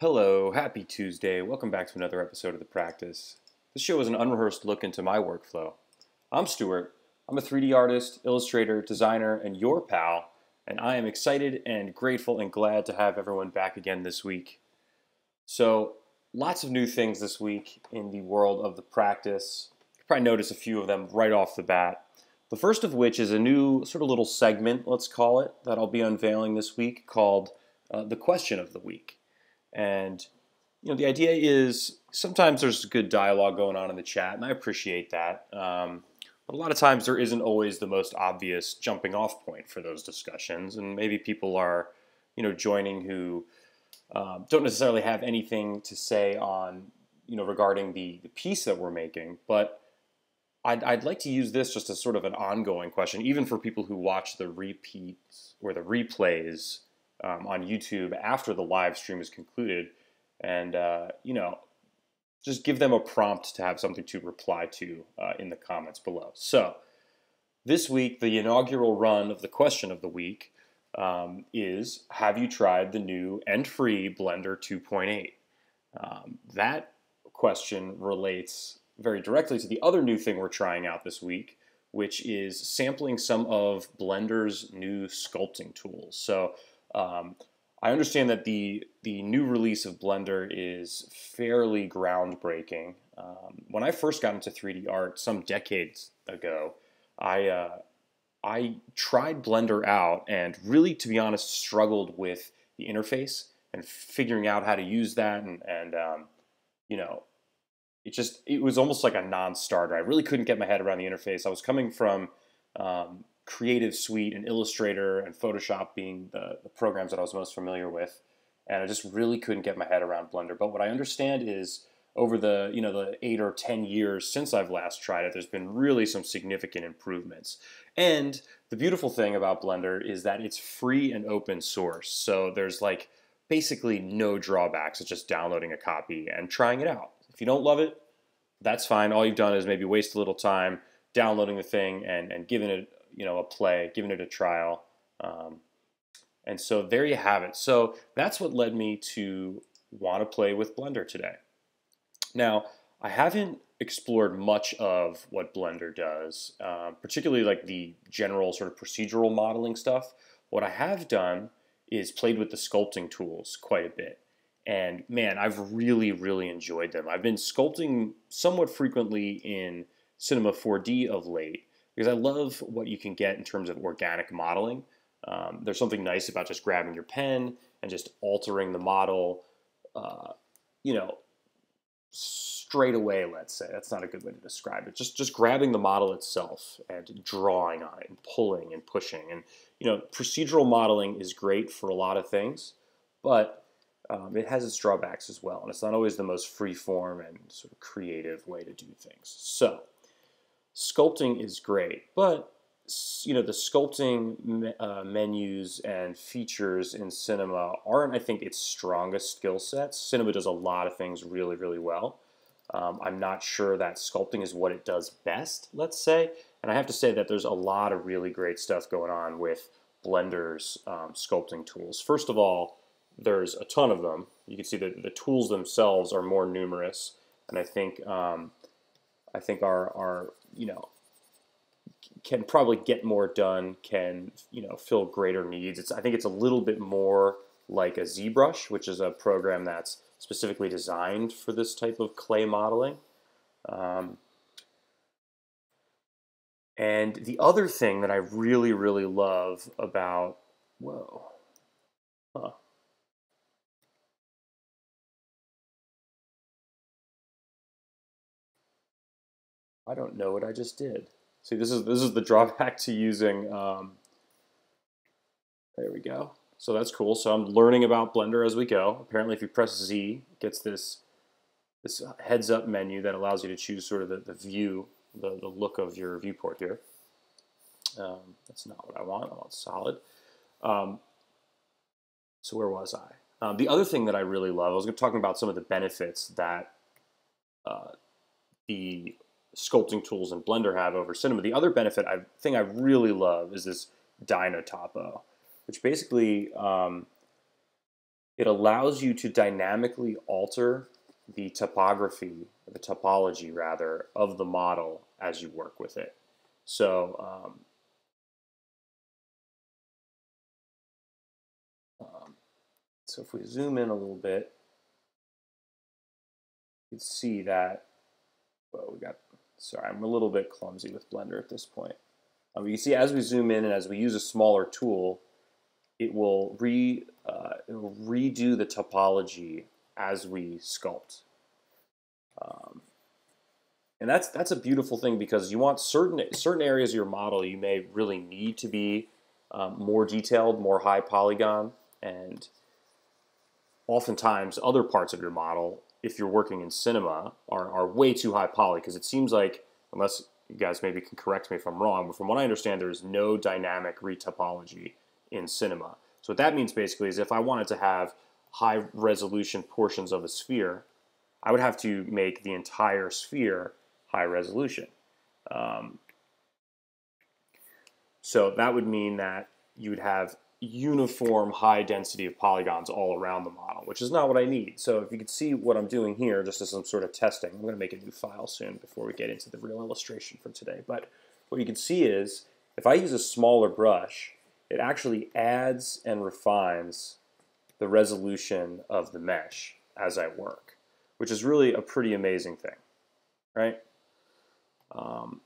Hello, happy Tuesday. Welcome back to another episode of The Practice. This show is an unrehearsed look into my workflow. I'm Stuart. I'm a 3D artist, illustrator, designer, and your pal, and I am excited and grateful and glad to have everyone back again this week. So, lots of new things this week in the world of The Practice. You probably notice a few of them right off the bat. The first of which is a new sort of little segment, let's call it, that I'll be unveiling this week called uh, The Question of the Week. And you know, the idea is sometimes there's good dialogue going on in the chat, and I appreciate that. Um, but a lot of times there isn't always the most obvious jumping off point for those discussions, and maybe people are, you know, joining who um, don't necessarily have anything to say on, you know, regarding the, the piece that we're making. But I'd, I'd like to use this just as sort of an ongoing question, even for people who watch the repeats or the replays um, on YouTube after the live stream is concluded, and uh, you know, just give them a prompt to have something to reply to uh, in the comments below. So, this week, the inaugural run of the question of the week um, is: Have you tried the new and free Blender 2.8? Um, that question relates very directly to the other new thing we're trying out this week, which is sampling some of Blender's new sculpting tools. So um, I understand that the the new release of Blender is fairly groundbreaking. Um, when I first got into 3D art some decades ago, I uh, I tried Blender out and really, to be honest, struggled with the interface and figuring out how to use that and and um, you know it just it was almost like a non-starter. I really couldn't get my head around the interface. I was coming from um, Creative Suite and Illustrator and Photoshop being the, the, programs that I was most familiar with, and I just really couldn't get my head around Blender. But what I understand is over the you know the eight or ten years since I've last tried it, there's been really some significant improvements. And the beautiful thing about Blender is that it's free and open source, so there's like basically no drawbacks. It's just downloading a copy and trying it out. If you don't love it, that's fine. All you've done is maybe waste a little time downloading the thing and, and giving it you know a play, giving it a trial. Um, and so there you have it. So that's what led me to want to play with Blender today. Now, I haven't explored much of what Blender does, uh, particularly like the general sort of procedural modeling stuff. What I have done is played with the sculpting tools quite a bit. And man, I've really, really enjoyed them. I've been sculpting somewhat frequently in Cinema 4D of late, because I love what you can get in terms of organic modeling. Um, there's something nice about just grabbing your pen and just altering the model, uh, you know, straight away. Let's say that's not a good way to describe it. Just just grabbing the model itself and drawing on it and pulling and pushing. And you know, procedural modeling is great for a lot of things, but um, it has its drawbacks as well, and it's not always the most free form and sort of creative way to do things. So sculpting is great, but you know the sculpting uh, menus and features in cinema aren't i think its strongest skill sets. Cinema does a lot of things really really well. Um, i'm not sure that sculpting is what it does best let's say and i have to say that there's a lot of really great stuff going on with blender's um, sculpting tools. First of all there's a ton of them. You can see that the tools themselves are more numerous and i think um, i think our, our you know, can probably get more done, can you know fill greater needs. It's I think it's a little bit more like a ZBrush, which is a program that's specifically designed for this type of clay modeling. Um, and the other thing that I really, really love about, whoa, huh. I don't know what I just did. See, this is this is the drawback to using. Um, there we go. So that's cool. So I'm learning about Blender as we go. Apparently, if you press Z, it gets this this heads up menu that allows you to choose sort of the, the view, the, the look of your viewport here. Um, that's not what I want. I want solid. Um, so where was I? Um, the other thing that I really love, I was talking about some of the benefits that uh, the sculpting tools in Blender have over Cinema. The other benefit, I thing I really love is this Dyntopo, which basically um, it allows you to dynamically alter the topography, the topology rather, of the model as you work with it. So um, um, so if we zoom in a little bit, you can see that, well, we got, sorry, I'm a little bit clumsy with Blender at this point. Um, you can see as we zoom in and as we use a smaller tool, it will, re, uh, it will redo the topology as we sculpt. Um, and that's that's a beautiful thing because you want certain certain areas of your model you may really need to be um, more detailed, more high polygon, and oftentimes other parts of your model, if you're working in cinema, are, are way too high poly because it seems like unless you guys maybe can correct me if I'm wrong, but from what I understand, there's no dynamic retopology in cinema. So what that means basically is if I wanted to have high resolution portions of a sphere, I would have to make the entire sphere high resolution. Um, so that would mean that you would have uniform high density of polygons all around the model, which is not what I need. So if you can see what I'm doing here, just as some sort of testing, I'm going to make a new file soon before we get into the real illustration for today. But what you can see is if I use a smaller brush, it actually adds and refines the resolution of the mesh as I work, which is really a pretty amazing thing, right? Um,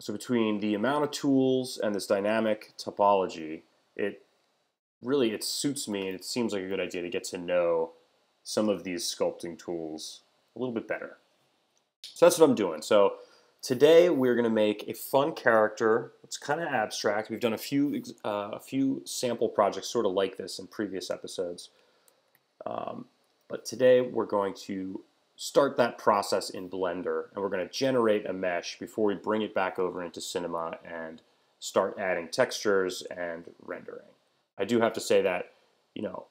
so between the amount of tools and this dynamic topology, it really it suits me and it seems like a good idea to get to know some of these sculpting tools a little bit better. So that's what I'm doing. So today we're going to make a fun character. It's kind of abstract. We've done a few uh, a few sample projects sort of like this in previous episodes. Um, but today we're going to start that process in Blender and we're going to generate a mesh before we bring it back over into Cinema and start adding textures and rendering. I do have to say that, you know,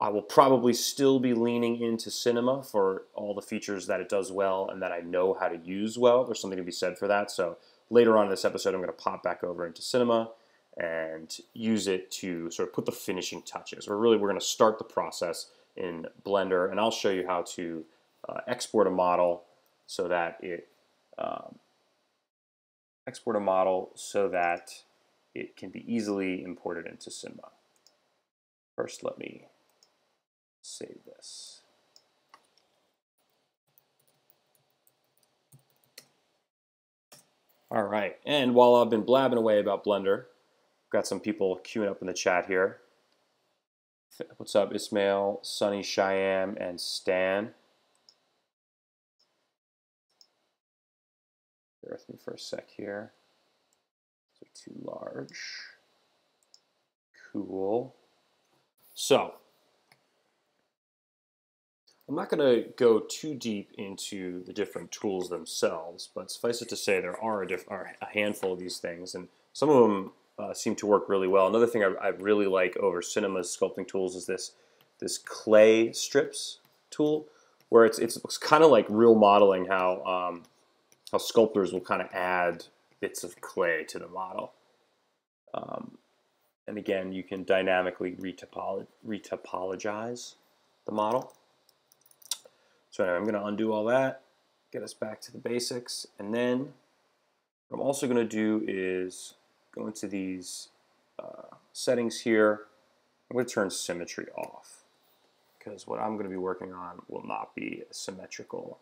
I will probably still be leaning into Cinema for all the features that it does well and that I know how to use well. There's something to be said for that. So later on in this episode, I'm going to pop back over into Cinema and use it to sort of put the finishing touches. We're really, we're going to start the process in Blender and I'll show you how to uh, export a model so that it um, export a model so that it can be easily imported into Cinema. First, let me save this. All right, and while I've been blabbing away about Blender, got some people queuing up in the chat here. What's up, Ismail, Sunny, Cheyenne, and Stan? Bear with me for a sec here. So too large. Cool. So, I'm not going to go too deep into the different tools themselves, but suffice it to say there are a, are a handful of these things, and some of them uh, seem to work really well. Another thing I, I, really like over Cinema's sculpting tools is this this clay strips tool, where it's it's, it's kind of like real modeling how um, how sculptors will kind of add bits of clay to the model. Um, and again, you can dynamically retopolo retopologize the model. So anyway, I'm going to undo all that, get us back to the basics, and then what I'm also going to do is go into these uh, settings here. I'm going to turn symmetry off because what I'm going to be working on will not be a symmetrical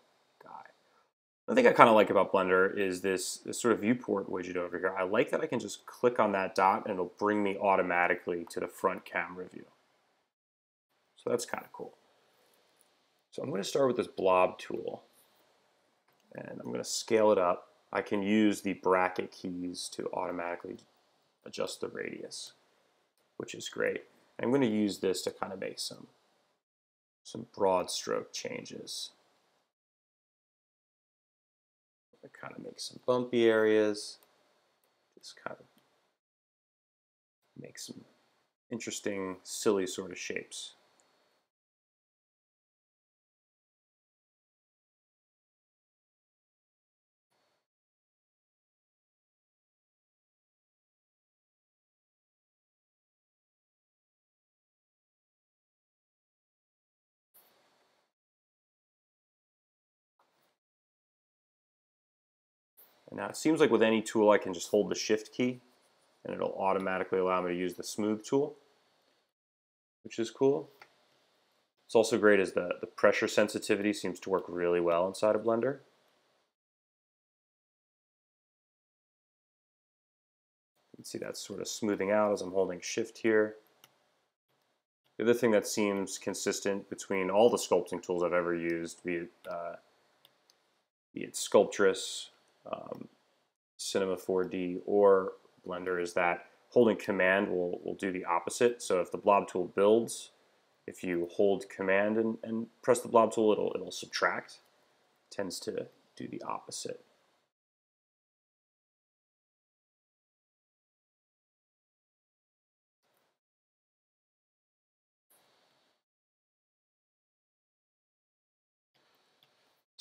the thing I kind of like about Blender is this, this sort of viewport widget over here. I like that I can just click on that dot and it'll bring me automatically to the front camera view. So that's kind of cool. So I'm going to start with this blob tool and I'm going to scale it up. I can use the bracket keys to automatically adjust the radius, which is great. I'm going to use this to kind of make some, some broad stroke changes kind of make some bumpy areas. Just kind of make some interesting, silly sort of shapes. And now it seems like with any tool I can just hold the shift key and it'll automatically allow me to use the smooth tool, which is cool. It's also great as the, the pressure sensitivity seems to work really well inside a Blender. You can see that's sort of smoothing out as I'm holding shift here. The other thing that seems consistent between all the sculpting tools I've ever used, be it, uh, be it Sculptris, um, Cinema 4D, or Blender, is that holding Command will, will do the opposite. So if the blob tool builds, if you hold Command and, and press the blob tool, it'll, it'll subtract. Tends to do the opposite.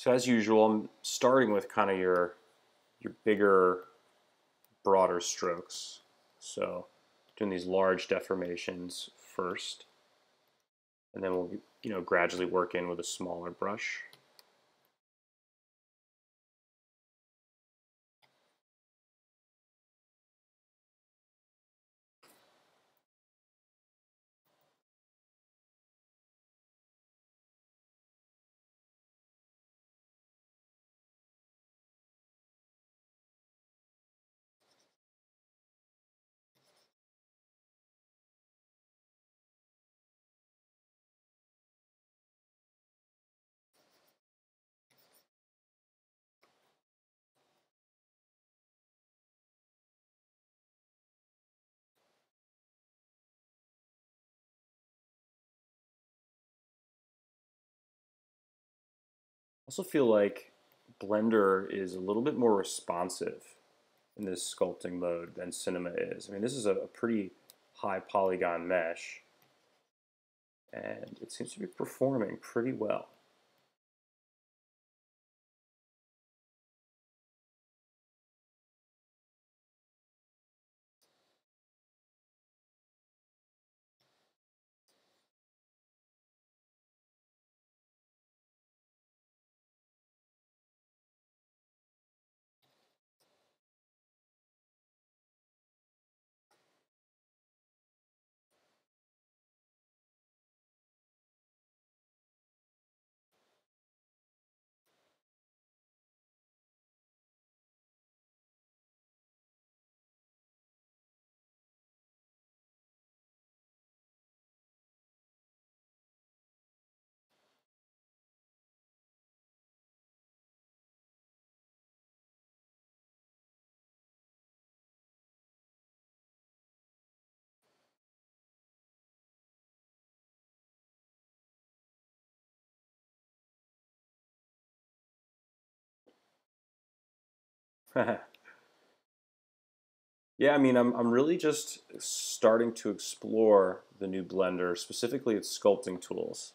So as usual, I'm starting with kind of your your bigger, broader strokes. So doing these large deformations first, and then we'll you know gradually work in with a smaller brush. Also feel like Blender is a little bit more responsive in this sculpting mode than Cinema is. I mean, this is a, a pretty high polygon mesh, and it seems to be performing pretty well. yeah, I mean, I'm, I'm really just starting to explore the new Blender, specifically its sculpting tools.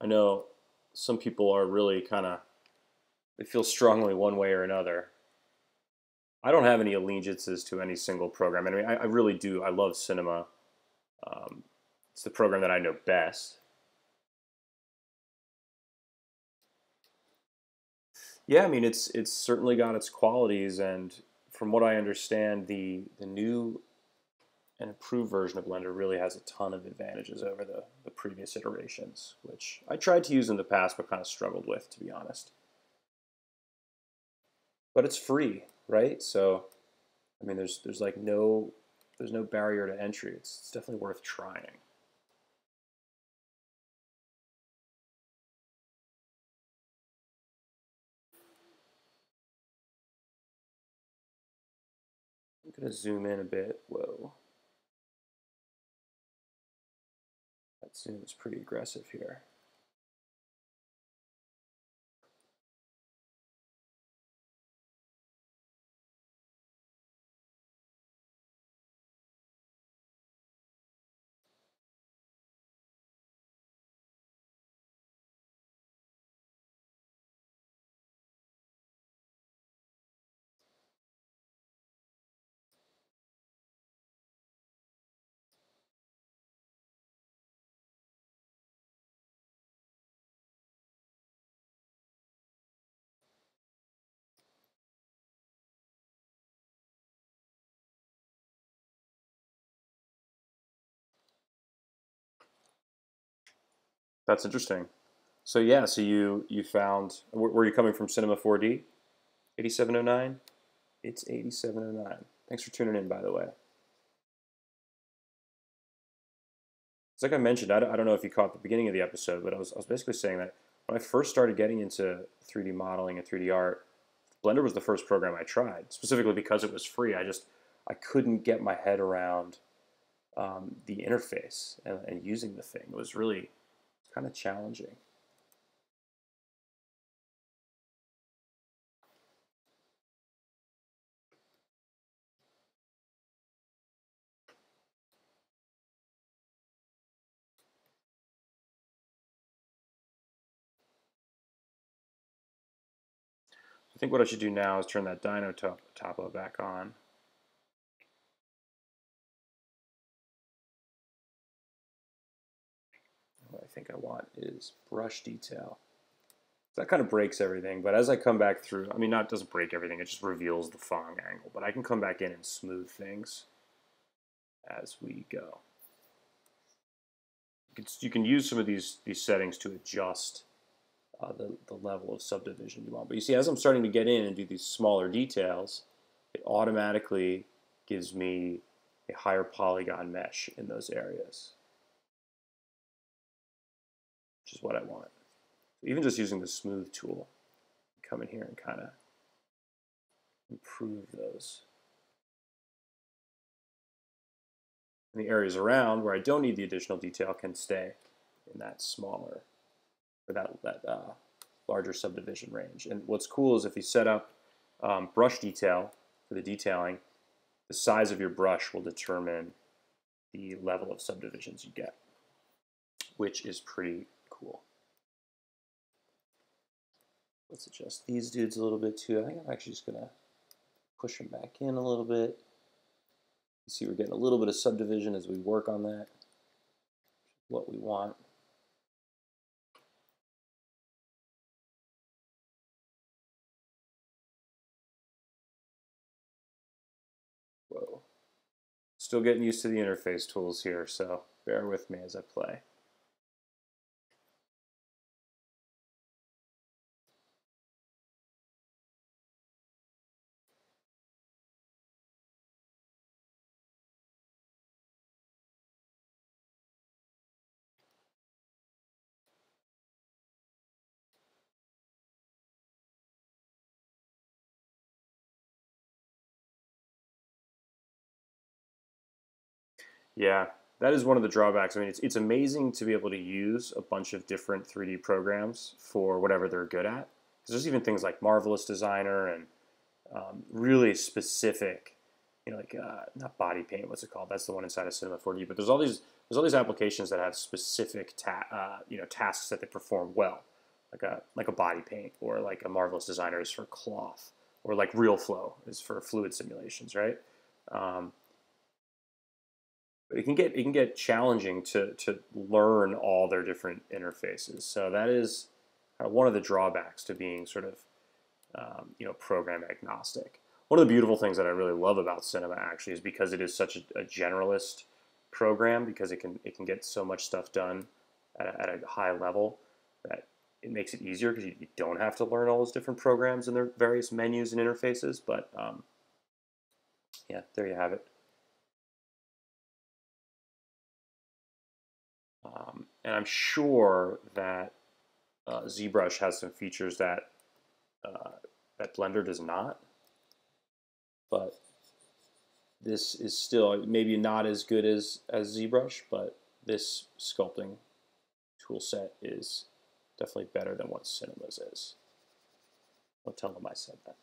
I know some people are really kind of, they feel strongly one way or another. I don't have any allegiances to any single program. I mean, I, I really do. I love Cinema. Um, it's the program that I know best. Yeah, I mean it's it's certainly got its qualities, and from what I understand, the the new and improved version of Blender really has a ton of advantages over the, the previous iterations, which I tried to use in the past but kind of struggled with, to be honest. But it's free, right? So, I mean, there's there's like no there's no barrier to entry. It's, it's definitely worth trying. I'm going to zoom in a bit. Whoa. That zoom is pretty aggressive here. That's interesting. So yeah, so you you found are you coming from? Cinema 4D, 8709. It's 8709. Thanks for tuning in, by the way. It's like I mentioned. I don't know if you caught the beginning of the episode, but I was I was basically saying that when I first started getting into 3D modeling and 3D art, Blender was the first program I tried, specifically because it was free. I just I couldn't get my head around um, the interface and, and using the thing. It was really kind of challenging. I think what I should do now is turn that Dino top topo back on. Think I want is brush detail. That kind of breaks everything, but as I come back through, I mean, not doesn't break everything, it just reveals the Phong angle, but I can come back in and smooth things as we go. You can, you can use some of these, these settings to adjust uh, the, the level of subdivision you want. But you see, as I'm starting to get in and do these smaller details, it automatically gives me a higher polygon mesh in those areas, which is what I want. Even just using the smooth tool, come in here and kind of improve those. And the areas around where I don't need the additional detail can stay in that smaller for that, that uh, larger subdivision range. And what's cool is if you set up um, brush detail for the detailing, the size of your brush will determine the level of subdivisions you get, which is pretty cool. Let's adjust these dudes a little bit too. I think I'm actually just gonna push them back in a little bit. You see we're getting a little bit of subdivision as we work on that, what we want. Whoa. Still getting used to the interface tools here, so bear with me as I play. Yeah, that is one of the drawbacks. I mean, it's, it's amazing to be able to use a bunch of different 3D programs for whatever they're good at. Because there's even things like Marvelous Designer and um, really specific, you know, like uh, not body paint. What's it called? That's the one inside of Cinema 4D. But there's all these there's all these applications that have specific ta- uh, you know tasks that they perform well, like a like a body paint or like a Marvelous Designer is for cloth or like Real Flow is for fluid simulations, right? Um, but it can get it can get challenging to to learn all their different interfaces. So that is of one of the drawbacks to being sort of um, you know program agnostic. One of the beautiful things that I really love about Cinema actually is because it is such a, a generalist program because it can it can get so much stuff done at a, at a high level that it makes it easier because you, you, don't have to learn all those different programs and their various menus and interfaces. But um, yeah, there you have it. Um, and I'm sure that uh, ZBrush has some features that uh, that Blender does not. But this is still maybe not as good as, as ZBrush, but this sculpting tool set is definitely better than what Cinema's is. I'll tell them I said that.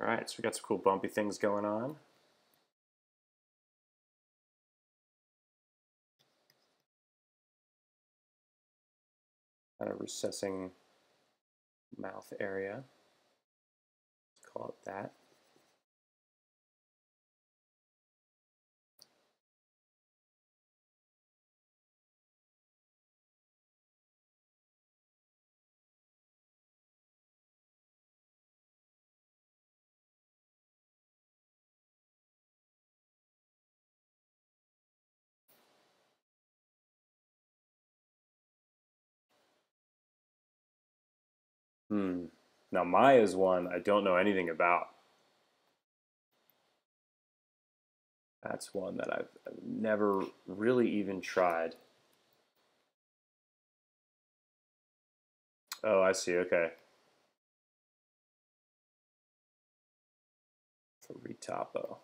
All right, so we got some cool bumpy things going on. Kind of recessing mouth area. Let's call it that. Hmm. Now Maya is one I don't know anything about. That's one that I've, never really even tried. Oh, I see. Okay. For retopo.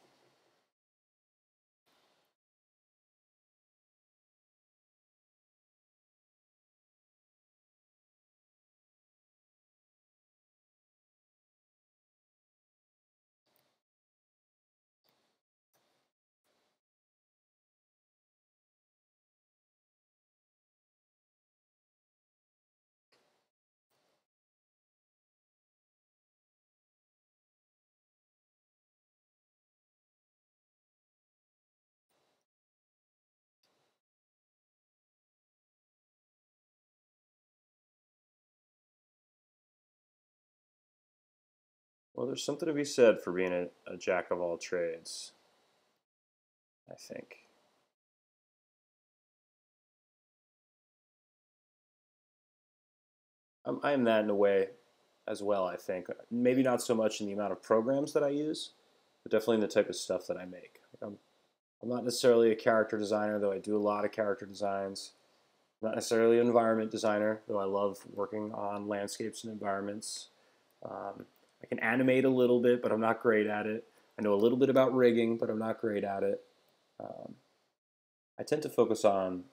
Well, there's something to be said for being a, a jack of all trades, I think. I'm, I am that in a way as well, I think. Maybe not so much in the amount of programs that I use, but definitely in the type of stuff that I make. I'm, I'm not necessarily a character designer, though I do a lot of character designs. I'm not necessarily an environment designer, though I love working on landscapes and environments. Um, I can animate a little bit, but I'm not great at it. I know a little bit about rigging, but I'm not great at it. Um, I tend to focus on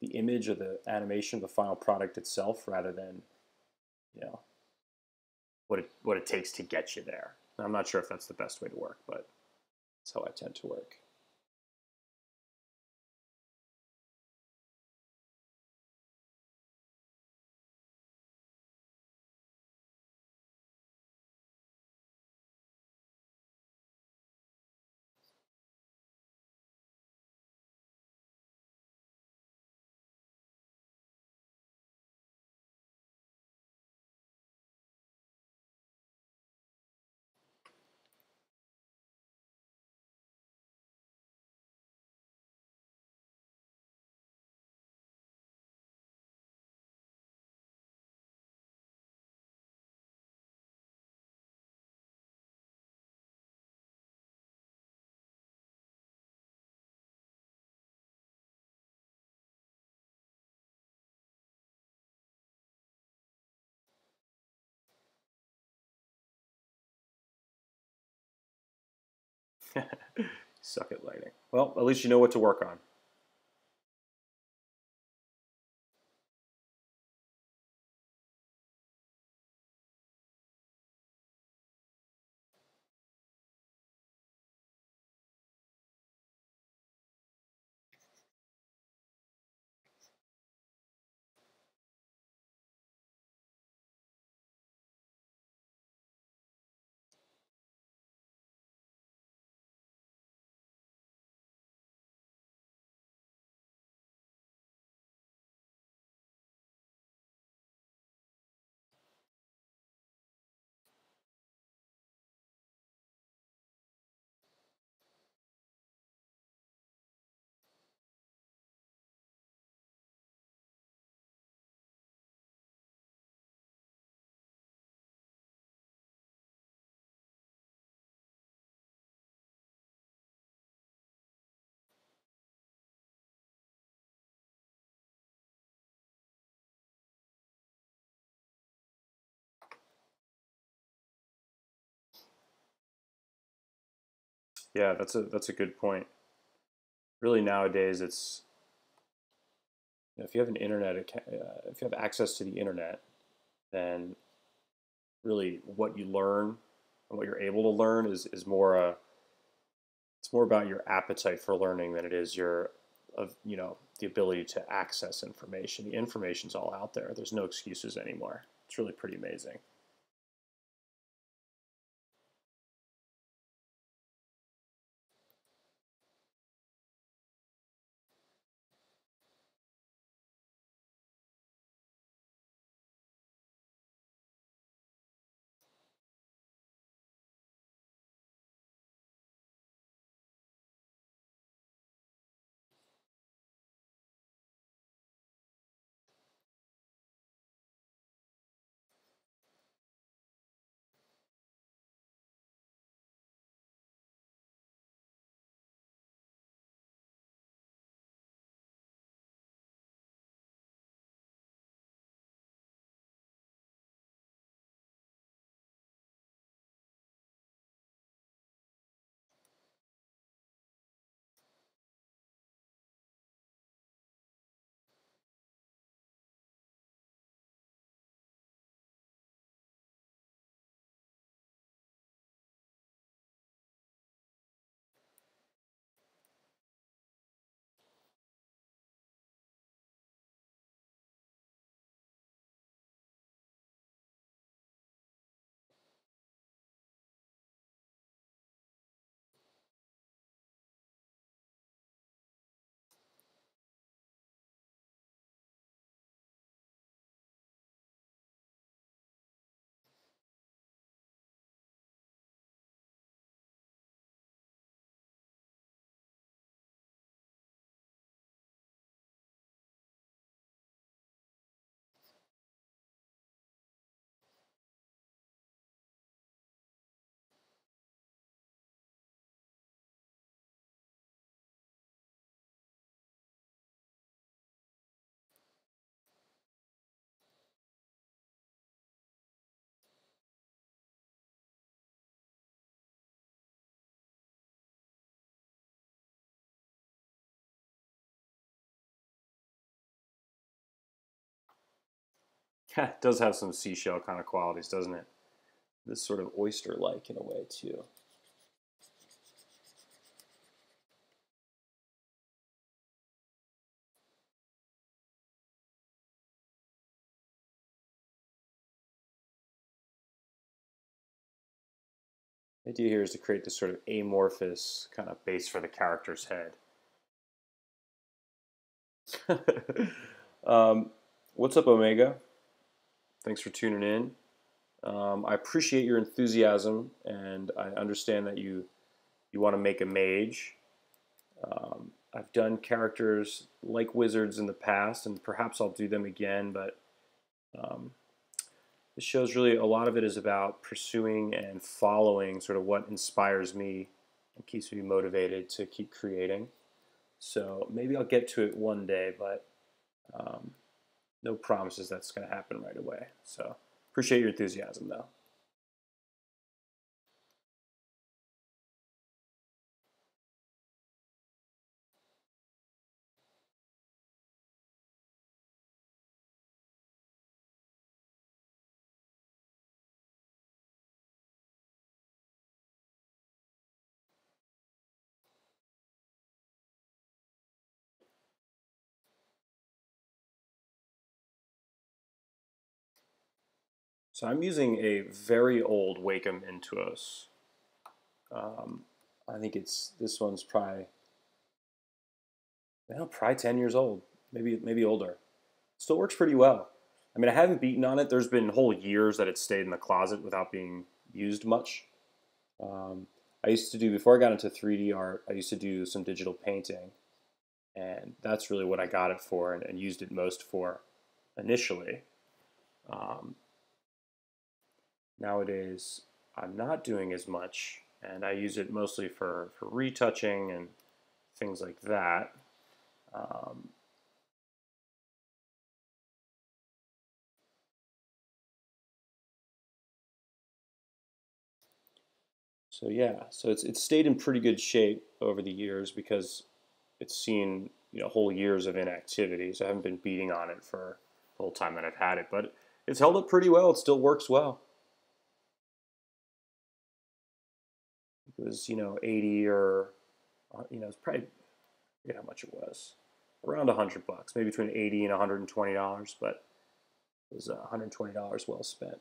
the image or the animation the final product itself rather than, you know, what it, what it takes to get you there. I'm not sure if that's the best way to work, but that's how I tend to work. Suck at lighting. Well, at least you know what to work on. Yeah, that's a that's a good point. Really, nowadays, it's you know, if you have an internet, uh, if you have access to the internet, then really what you learn and what you're able to learn is is more a uh, it's more about your appetite for learning than it is your of you know the ability to access information. The information's all out there. There's no excuses anymore. It's really pretty amazing. It does have some seashell kind of qualities, doesn't it? This sort of oyster-like in a way too. The idea here is to create this sort of amorphous kind of base for the character's head. um, what's up, Omega? Thanks for tuning in. Um, I appreciate your enthusiasm, and I understand that you you want to make a mage. Um, I've done characters like wizards in the past, and perhaps I'll do them again. But um, this show's really a lot of it is about pursuing and following sort of what inspires me and keeps me motivated to keep creating. So maybe I'll get to it one day, but um, no promises that's going to happen right away. So appreciate your enthusiasm though. So I'm using a very old Wacom Intuos. Um, I think it's this one's probably well, probably 10 years old, maybe maybe older. Still works pretty well. I mean, I haven't beaten on it. There's been whole years that it stayed in the closet without being used much. Um, I used to do before I got into 3D art. I used to do some digital painting, and that's really what I got it for and, and used it most for initially. Um, Nowadays, I'm not doing as much, and I use it mostly for, for retouching and things like that. Um, so yeah, so it's it's stayed in pretty good shape over the years because it's seen you know whole years of inactivity. So I haven't been beating on it for the whole time that I've had it, but it's held up pretty well. It still works well. It was you know 80 or uh, you know it's probably I forget how much it was around 100 bucks, maybe between 80 and 120 dollars, but it was 120 dollars well spent.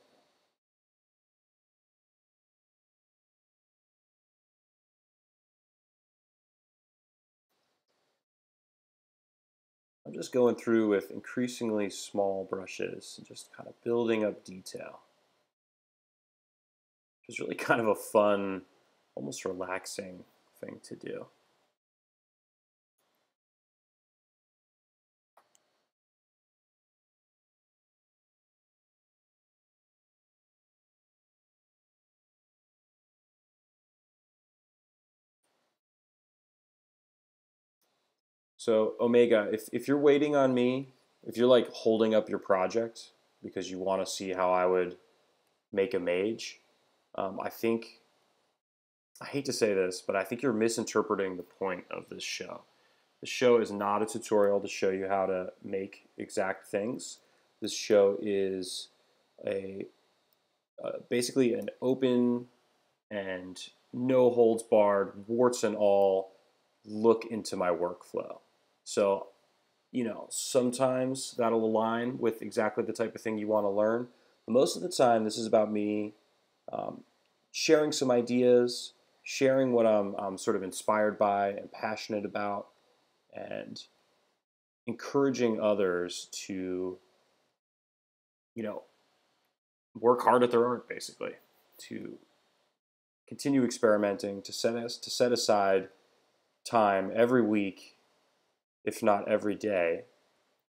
I'm just going through with increasingly small brushes and just kind of building up detail. It's really kind of a fun, almost relaxing thing to do. So Omega, if, if you're waiting on me, if you're like holding up your project because you want to see how I would make a mage, um, I think, I hate to say this, but I think you're misinterpreting the point of this show. The show is not a tutorial to show you how to make exact things. This show is a uh, basically an open and no holds barred, warts and all look into my workflow. So, you know, sometimes that'll align with exactly the type of thing you want to learn. But most of the time, this is about me um, sharing some ideas, sharing what I'm, I'm sort of inspired by and passionate about, and encouraging others to, you know, work hard at their art, basically, to continue experimenting, to set us to set aside time every week if not every day,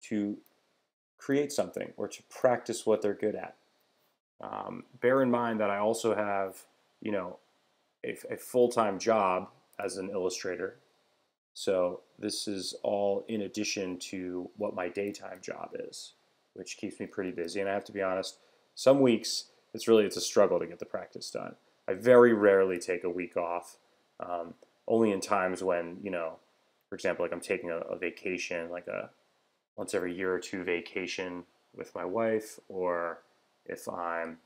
to create something or to practice what they're good at. Um, bear in mind that I also have, you know, a, a full-time job as an illustrator. So this is all in addition to what my daytime job is, which keeps me pretty busy. And I have to be honest, some weeks it's really it's a struggle to get the practice done. I very rarely take a week off, um, only in times when you know for example, like I'm taking a, a vacation, like a once every year or two vacation with my wife, or if I'm,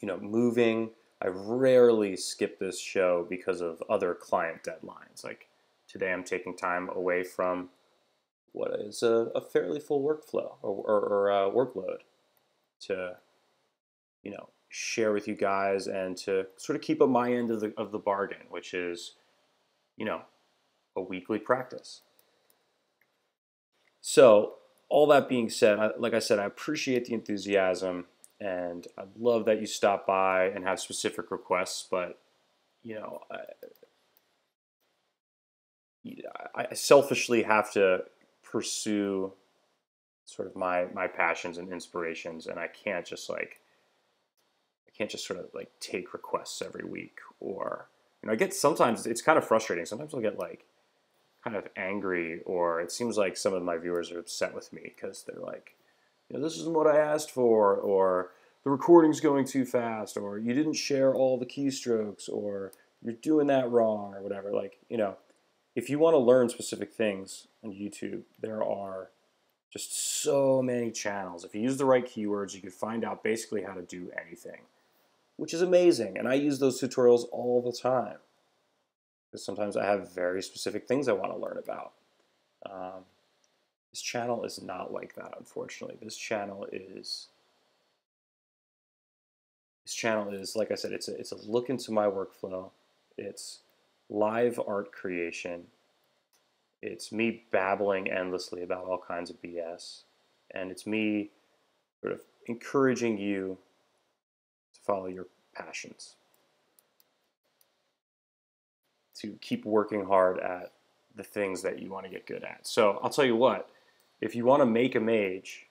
you know, moving, I rarely skip this show because of other client deadlines. Like today, I'm taking time away from what is a, a fairly full workflow or, or, or uh, workload to, you know, share with you guys and to sort of keep up my end of the of the bargain, which is, you know, a weekly practice. So, all that being said, like I said, I appreciate the enthusiasm and I love that you stop by and have specific requests, but you know, I, I selfishly have to pursue sort of my my passions and inspirations, and I can't just like I can't just sort of like take requests every week or you know I get sometimes it's kind of frustrating. Sometimes I'll get like kind of angry or it seems like some of my viewers are upset with me because they're like, you know, this isn't what I asked for, or the recording's going too fast, or you didn't share all the keystrokes, or you're doing that wrong, or whatever. Like, you know, if you want to learn specific things on YouTube, there are just so many channels. If you use the right keywords, you can find out basically how to do anything, which is amazing. And I use those tutorials all the time because sometimes I have very specific things I want to learn about. Um, this channel is not like that, unfortunately. This channel is this channel is like I said, it's a it's a look into my workflow. It's live art creation. It's me babbling endlessly about all kinds of BS, and it's me sort of encouraging you to follow your passions to keep working hard at the things that you want to get good at. So I'll tell you what, if you want to make a mage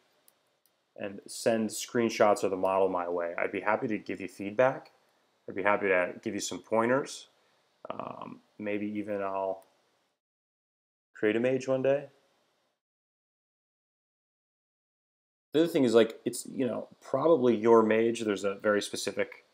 and send screenshots of the model my way, I'd be happy to give you feedback. I'd be happy to give you some pointers. Um, maybe even I'll create a mage one day. The other thing is like it's you know probably your mage. There's a very specific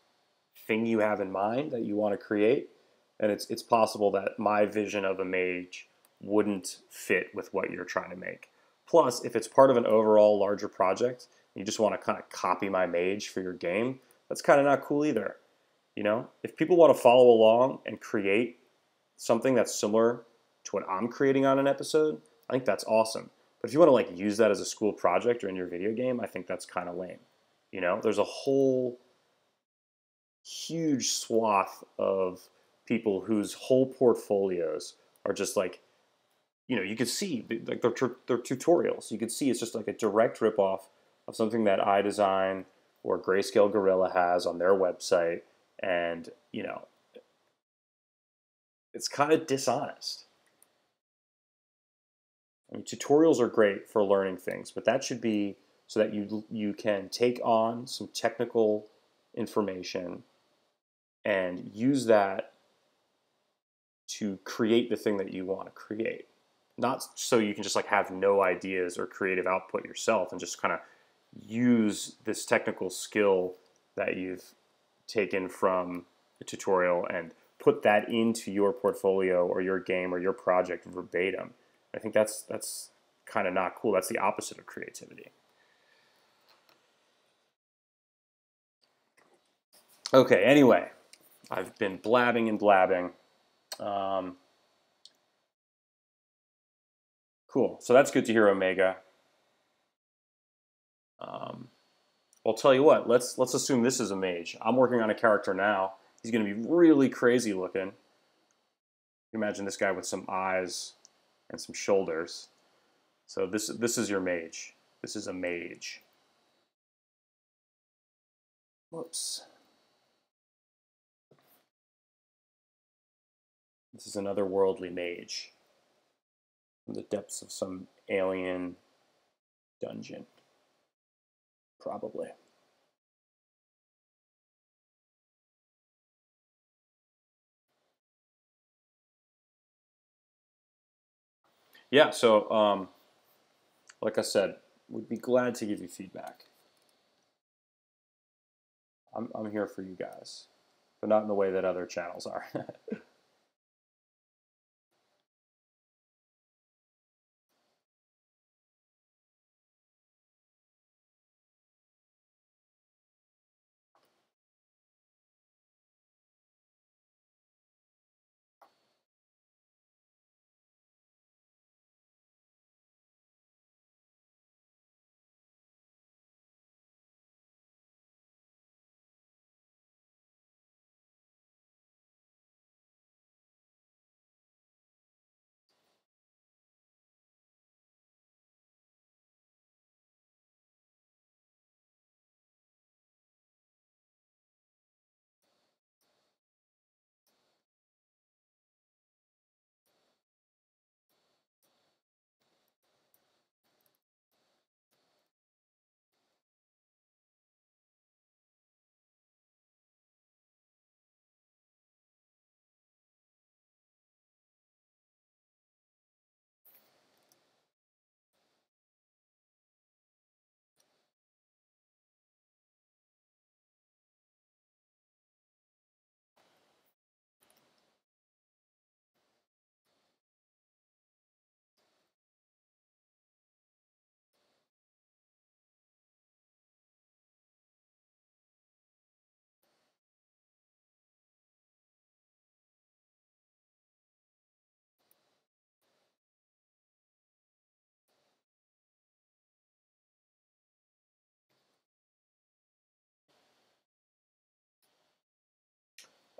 thing you have in mind that you want to create and it's it's possible that my vision of a mage wouldn't fit with what you're trying to make. Plus, if it's part of an overall larger project, you just want to kind of copy my mage for your game, that's kind of not cool either. You know, if people want to follow along and create something that's similar to what I'm creating on an episode, I think that's awesome. But if you want to like use that as a school project or in your video game, I think that's kind of lame. You know, there's a whole huge swath of people whose whole portfolios are just like, you know, you could see like their, their tutorials. You could see it's just like a direct ripoff of something that Eyedesyn or Grayscale Gorilla has on their website, and you know, it's kind of dishonest. I mean, tutorials are great for learning things, but that should be so that you you can take on some technical information and use that to create the thing that you want to create. Not so you can just like have no ideas or creative output yourself and just kind of use this technical skill that you've taken from a tutorial and put that into your portfolio or your game or your project verbatim. I think that's that's kind of not cool. That's the opposite of creativity. Okay, anyway, I've been blabbing and blabbing. Um, cool. So that's good to hear, Omega. Um, I'll tell you what. Let's let's assume this is a mage. I'm working on a character now. He's going to be really crazy looking. Imagine this guy with some eyes and some shoulders. So this this is your mage. This is a mage. Whoops. This is another worldly mage the depths of some alien dungeon. Probably. Yeah, so um, like I said, we'd be glad to give you feedback. I'm, I'm here for you guys, but not in the way that other channels are.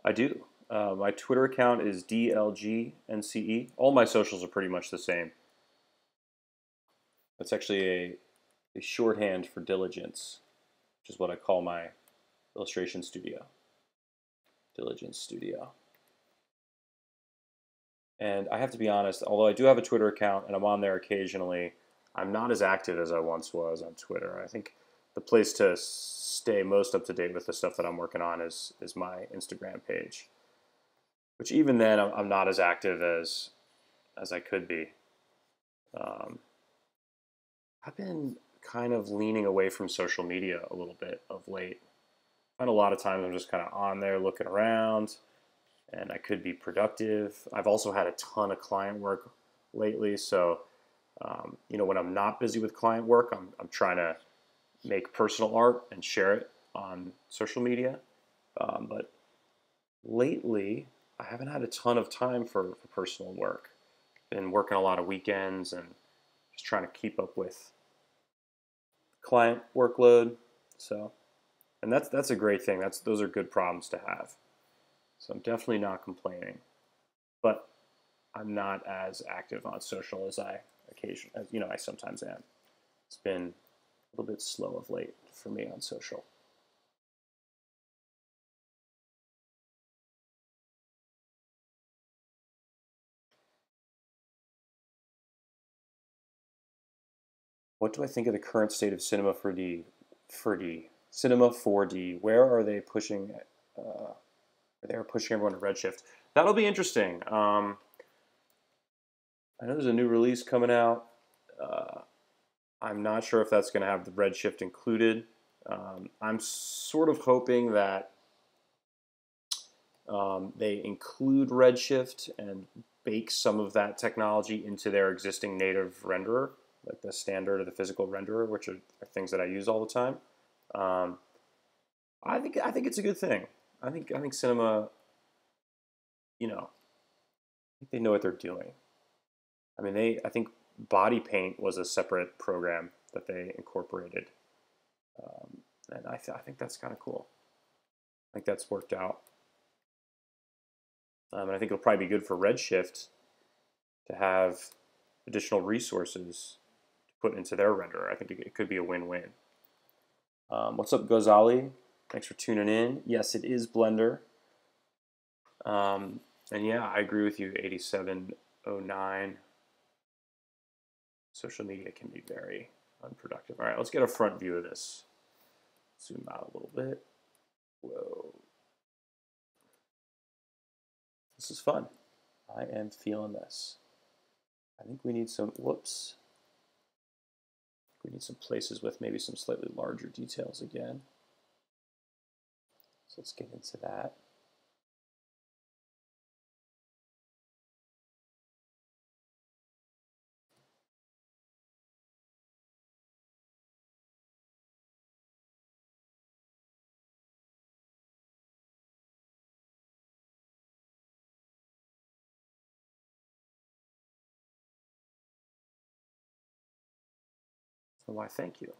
I do. Uh, my Twitter account is DLGNCE. All my socials are pretty much the same. That's actually a, a shorthand for diligence, which is what I call my illustration studio. Diligence Studio. And I have to be honest, although I do have a Twitter account and I'm on there occasionally, I'm not as active as I once was on Twitter. I think the place to stay most up to date with the stuff that I'm working on is is my Instagram page. Which even then I'm, not as active as as I could be. Um, I've been kind of leaning away from social media a little bit of late. And a lot of times I'm just kind of on there looking around and I could be productive. I've also had a ton of client work lately, so um, you know when I'm not busy with client work, I'm, I'm trying to make personal art and share it on social media. Um, but lately, I haven't had a ton of time for, for personal work. been working a lot of weekends and just trying to keep up with client workload. So, and that's that's a great thing. That's those are good problems to have. So I'm definitely not complaining, but I'm not as active on social as I occasion, as you know, I sometimes am. It's been little bit slow of late for me on social. What do I think of the current state of Cinema 4D? 4D, Cinema 4D. Where are they pushing? Uh, they're pushing everyone to Redshift. That'll be interesting. Um, I know there's a new release coming out. Uh, I'm not sure if that's going to have the Redshift included. Um, I'm sort of hoping that um, they include Redshift and bake some of that technology into their existing native renderer, like the standard or the physical renderer, which are, things that I use all the time. Um, I think I think it's a good thing. I think I think cinema, you know, I think they know what they're doing. I mean, they I think Body Paint was a separate program that they incorporated, um, and I, th- I think that's kind of cool. I think that's worked out, um, and I think it'll probably be good for Redshift to have additional resources to put into their renderer. I think it, it could be a win-win. Um, what's up, Gozali? Thanks for tuning in. Yes, it is Blender. Um, and yeah, I agree with you, 8709 social media can be very unproductive. All right, let's get a front view of this. Zoom out a little bit. Whoa. This is fun. I am feeling this. I think we need some, whoops. We need some places with maybe some slightly larger details again. So let's get into that. So why thank you.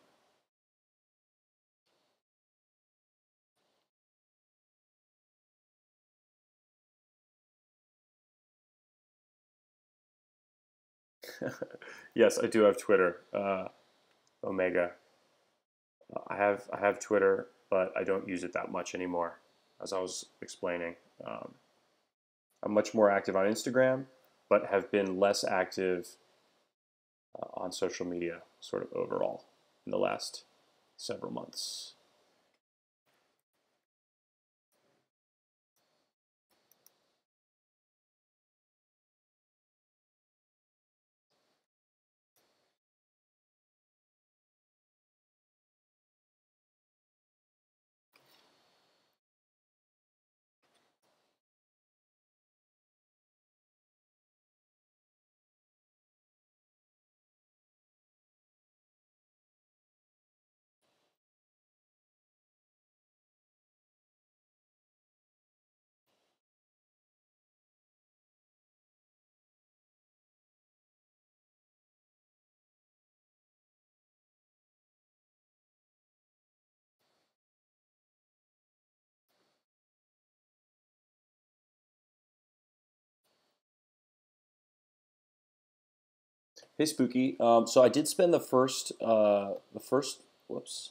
yes, I do have Twitter, uh, Omega. I have I have Twitter, but I don't use it that much anymore. As I was explaining, um, I'm much more active on Instagram, but have been less active uh, on social media, sort of overall, in the last several months. Hey, Spooky. Um, so I did spend the first, uh, the first, whoops.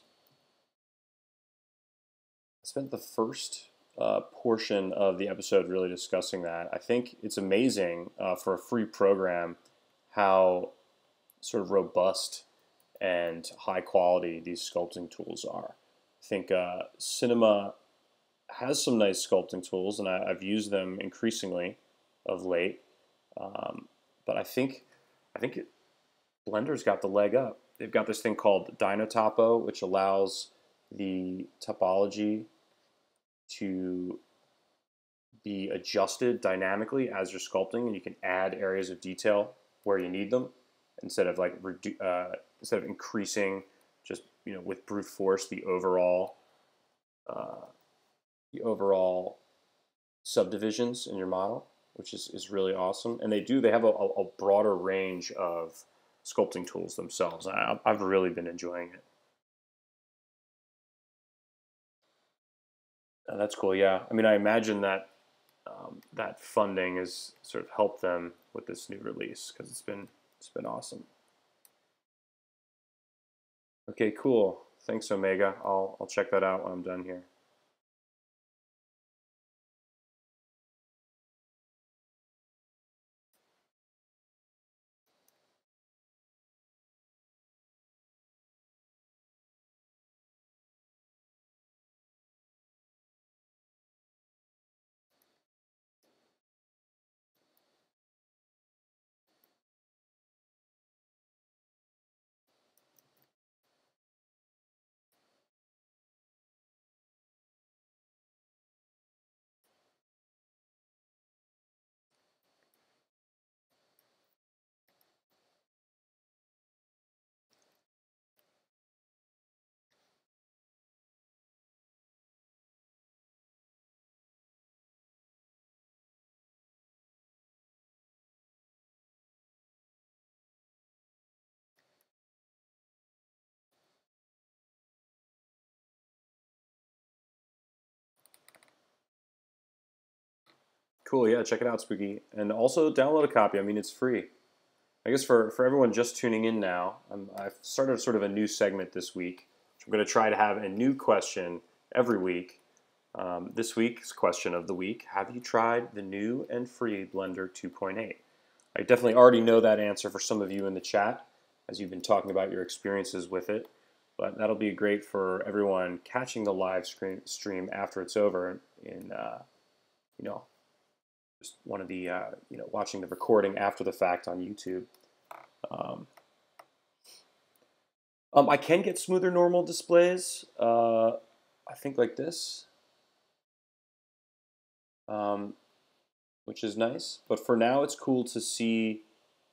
I spent the first uh, portion of the episode really discussing that. I think it's amazing uh, for a free program how sort of robust and high quality these sculpting tools are. I think uh, Cinema has some nice sculpting tools, and I, have used them increasingly of late. Um, but I think I think it, Blender's got the leg up. They've got this thing called Dyntopo, which allows the topology to be adjusted dynamically as you're sculpting, and you can add areas of detail where you need them instead of like uh, instead of increasing just you know with brute force the overall uh, the overall subdivisions in your model. which is, is really awesome. And they do they have a, a broader range of sculpting tools themselves. I, I've really been enjoying it. Oh, that's cool. Yeah, I mean, I imagine that um, that funding has sort of helped them with this new release because it's been it's been awesome. Okay, cool. Thanks, Omega. I'll I'll check that out when I'm done here. Cool, yeah, check it out, Spooky. And also download a copy. I mean, it's free. I guess for, for everyone just tuning in now, I'm, I've started sort of a new segment this week. I'm going to try to have a new question every week. Um, this week's question of the week Have you tried the new and free Blender 2.8? I definitely already know that answer for some of you in the chat as you've been talking about your experiences with it. But that'll be great for everyone catching the live stream after it's over in, uh, you know, just one of the, uh, you know, watching the recording after the fact on YouTube. Um, um, I can get smoother normal displays. Uh, I think like this, um, which is nice. But for now, it's cool to see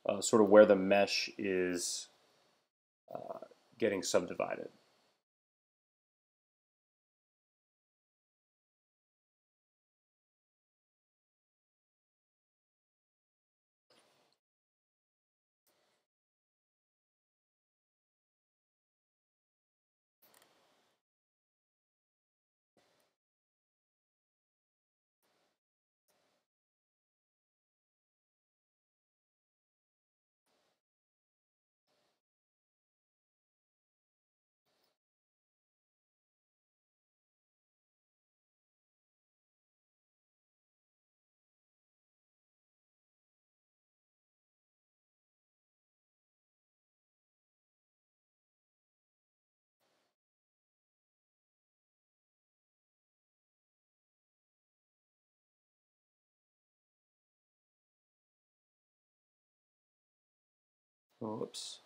uh, sort of where the mesh is uh, getting subdivided. Oops.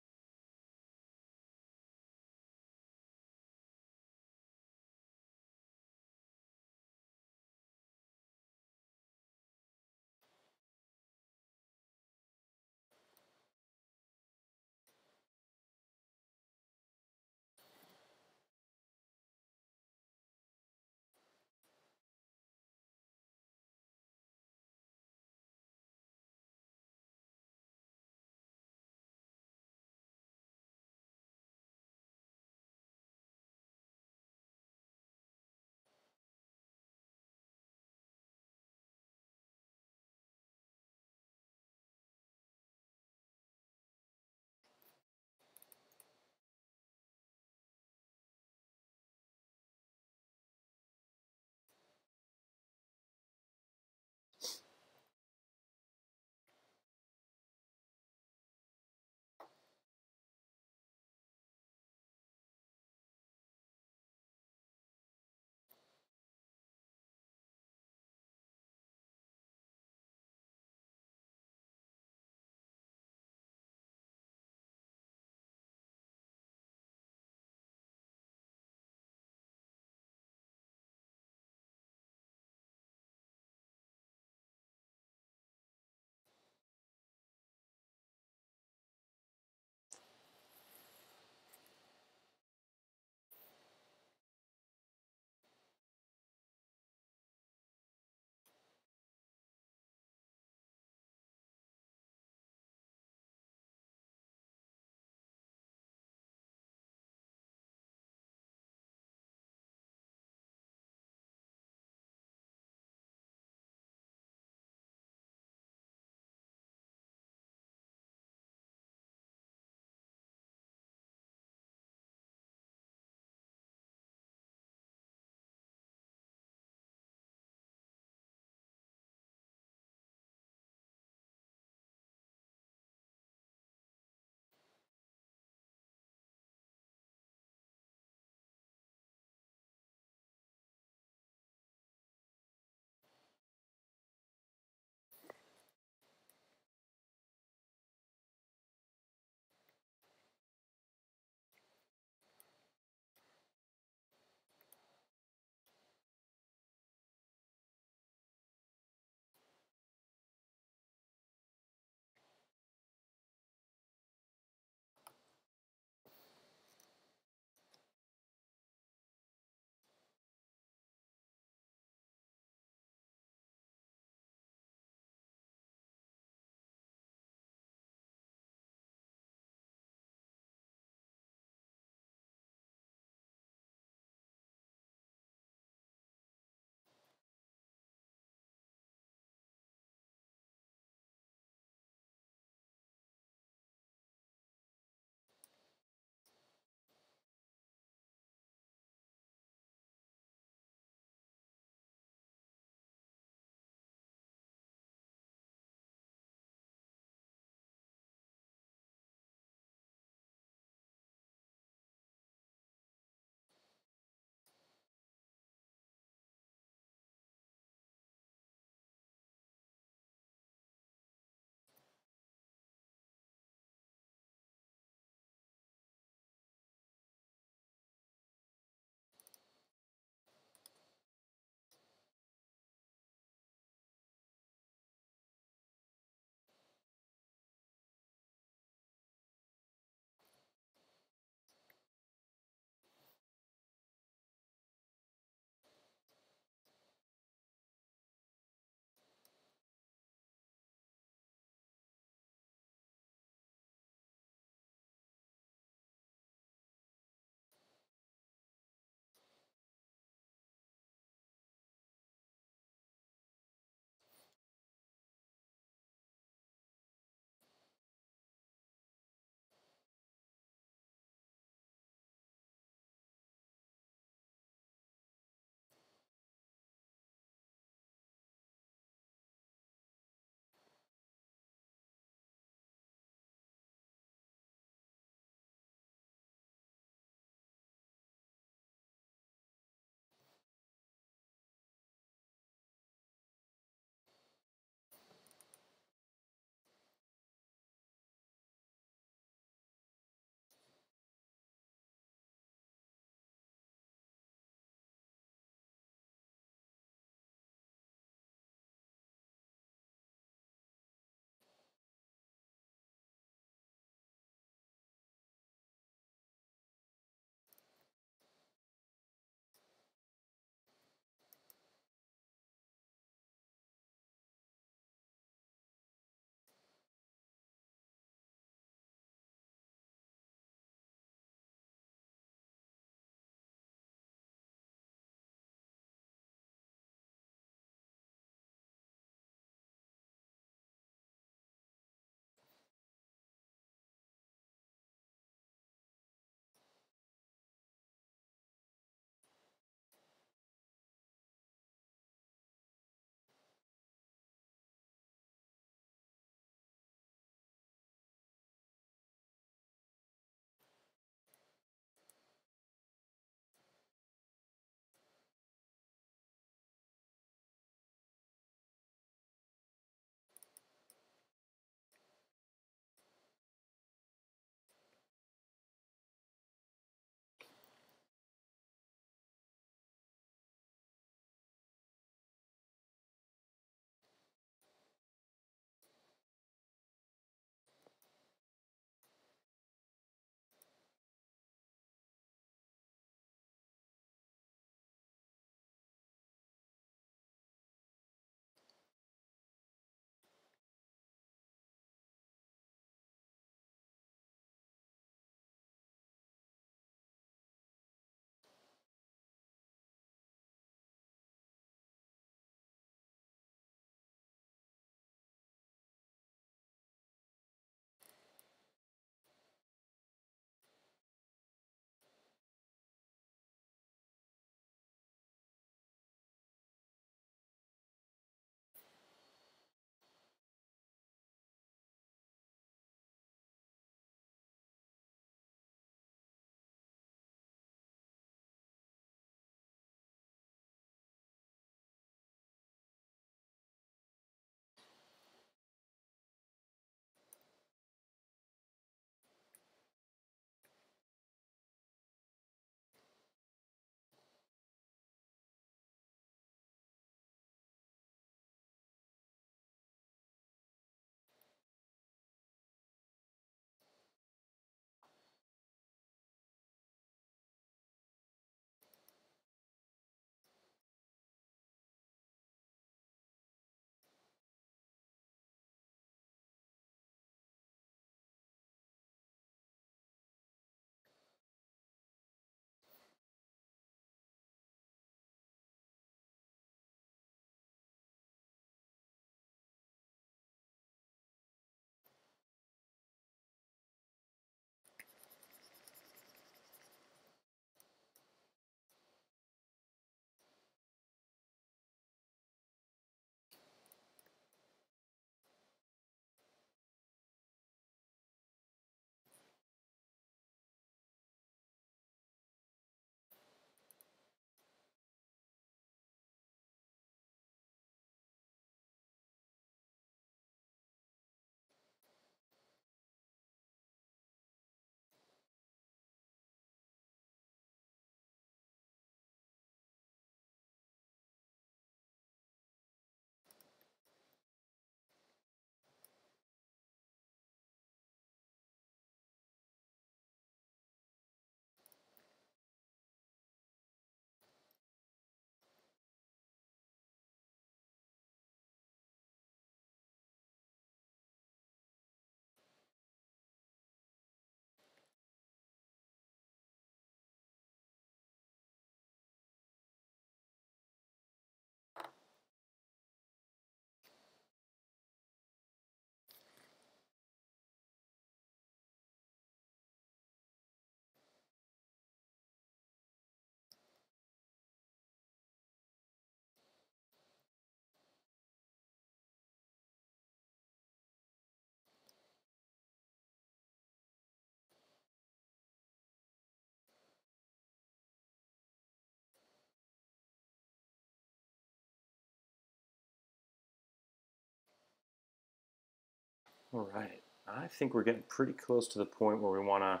All right, I think we're getting pretty close to the point where we want to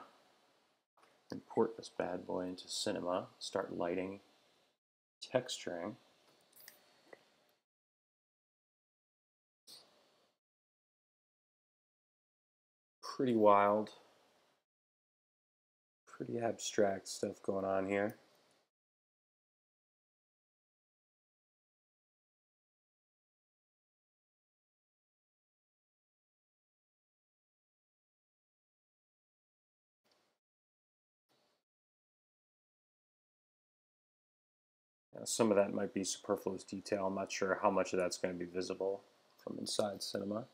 import this bad boy into Cinema, start lighting, texturing. Pretty wild, pretty abstract stuff going on here. Some of that might be superfluous detail. I'm not sure how much of that's going to be visible from inside cinema.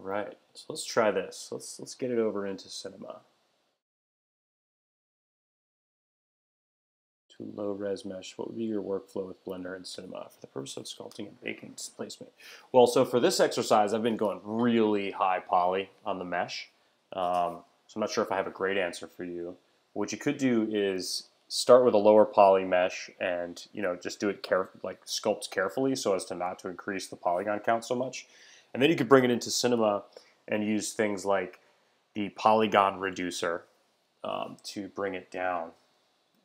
All right, so let's try this. Let's let's get it over into Cinema. To low res mesh, what would be your workflow with Blender and Cinema for the purpose of sculpting and baking displacement? Well, so for this exercise, I've been going really high poly on the mesh. Um, so I'm not sure if I have a great answer for you. What you could do is start with a lower poly mesh and you know just do it care like sculpt carefully so as to not to increase the polygon count so much. And then you could bring it into Cinema and use things like the polygon reducer um, to bring it down.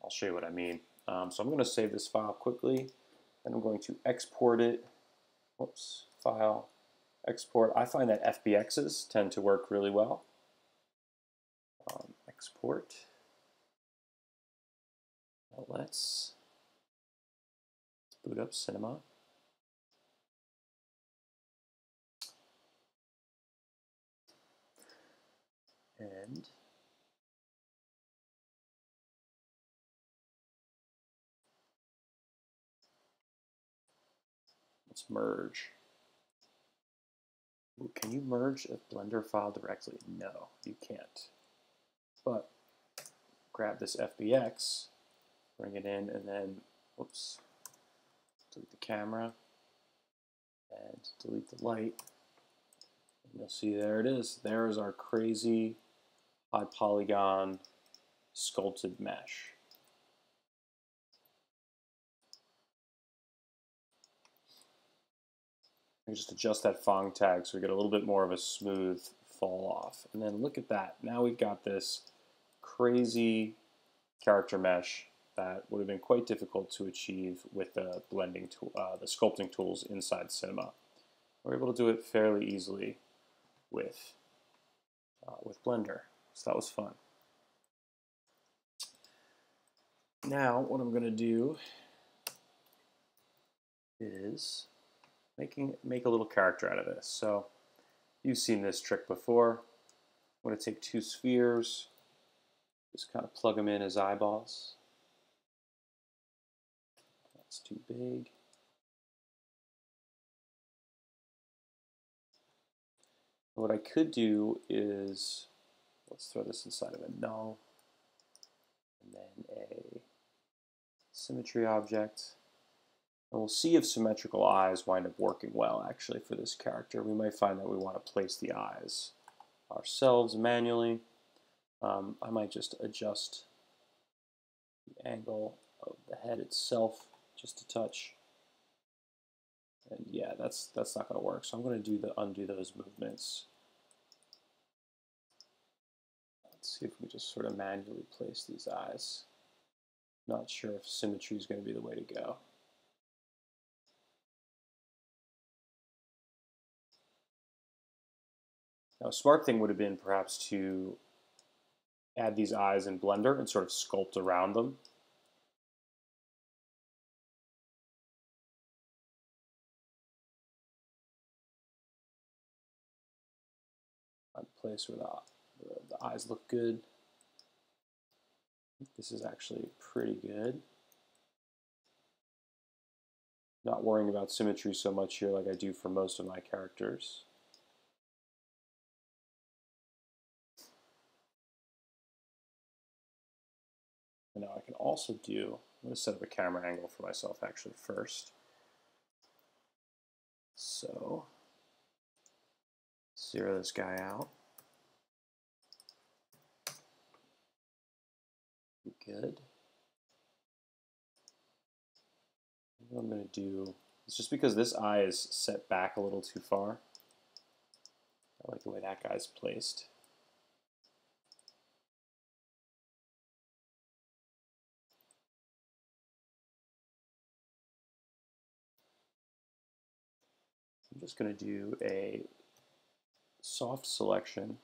I'll show you what I mean. Um, so I'm going to save this file quickly, and I'm going to export it. Whoops, file, export. I find that FBXs tend to work really well. Um, export. Now let's, let's boot up Cinema. And let's merge. Can you merge a Blender file directly? No, you can't. But grab this FBX, bring it in, and then, whoops, delete the camera, and delete the light. And you'll see there it is. There is our crazy high polygon sculpted mesh. just adjust that Phong tag so we get a little bit more of a smooth fall off. And then look at that. Now we've got this crazy character mesh that would have been quite difficult to achieve with the blending tool, uh, the sculpting tools inside Cinema. We're able to do it fairly easily with, uh, with Blender. So that was fun. Now what I'm going to do is making make a little character out of this. So you've seen this trick before. I'm going to take two spheres, just kind of plug them in as eyeballs. That's too big. What I could do is Let's throw this inside of a null, and then a symmetry object. And we'll see if symmetrical eyes wind up working well, actually, for this character. We might find that we want to place the eyes ourselves manually. Um, I might just adjust the angle of the head itself just a touch. And yeah, that's that's not going to work. So I'm going to do the undo those movements Let's see if we just sort of manually place these eyes. Not sure if symmetry is going to be the way to go. Now, a smart thing would have been perhaps to add these eyes in Blender and sort of sculpt around them. Place where the the, eyes look good. This is actually pretty good. Not worrying about symmetry so much here like I do for most of my characters. And now I can also do, I'm going to set up a camera angle for myself actually first. So, zero this guy out. Good. What I'm going to do is just because this eye is set back a little too far. I like the way that guy's placed. I'm just going to do a soft selection.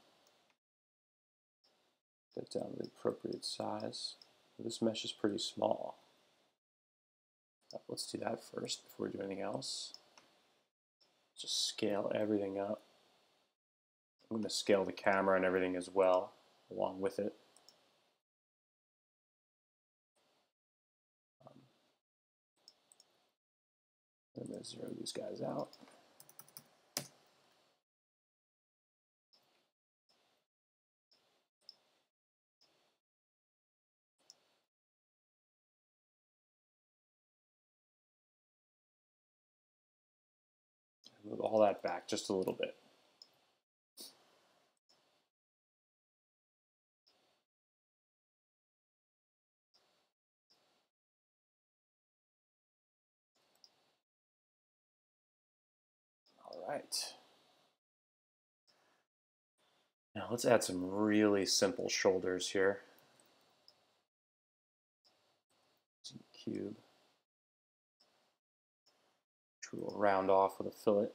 Get down to the appropriate size. This mesh is pretty small. Let's do that first before we do anything else. Just scale everything up. I'm going to scale the camera and everything as well, along with it. Um, I'm going to zero these guys out. Move all that back just a little bit. All right. Now let's add some really simple shoulders here. Cube we'll round off with a fillet.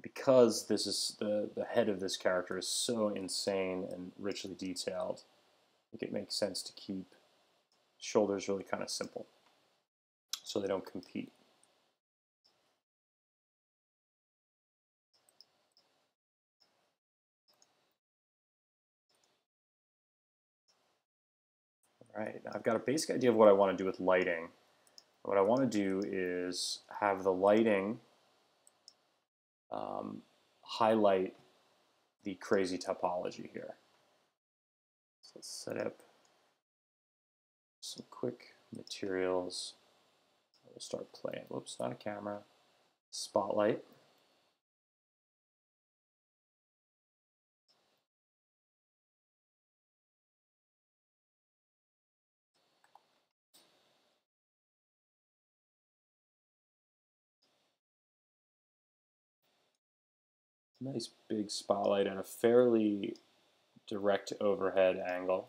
Because this is the, the head of this character is so insane and richly detailed, I think it makes sense to keep shoulders really kind of simple so they don't compete. All right, I've got a basic idea of what I want to do with lighting. What I want to do is have the lighting um, highlight the crazy topology here. So let's set up some quick materials. We'll start playing. Whoops, not a camera. Spotlight. Nice big spotlight and a fairly direct overhead angle.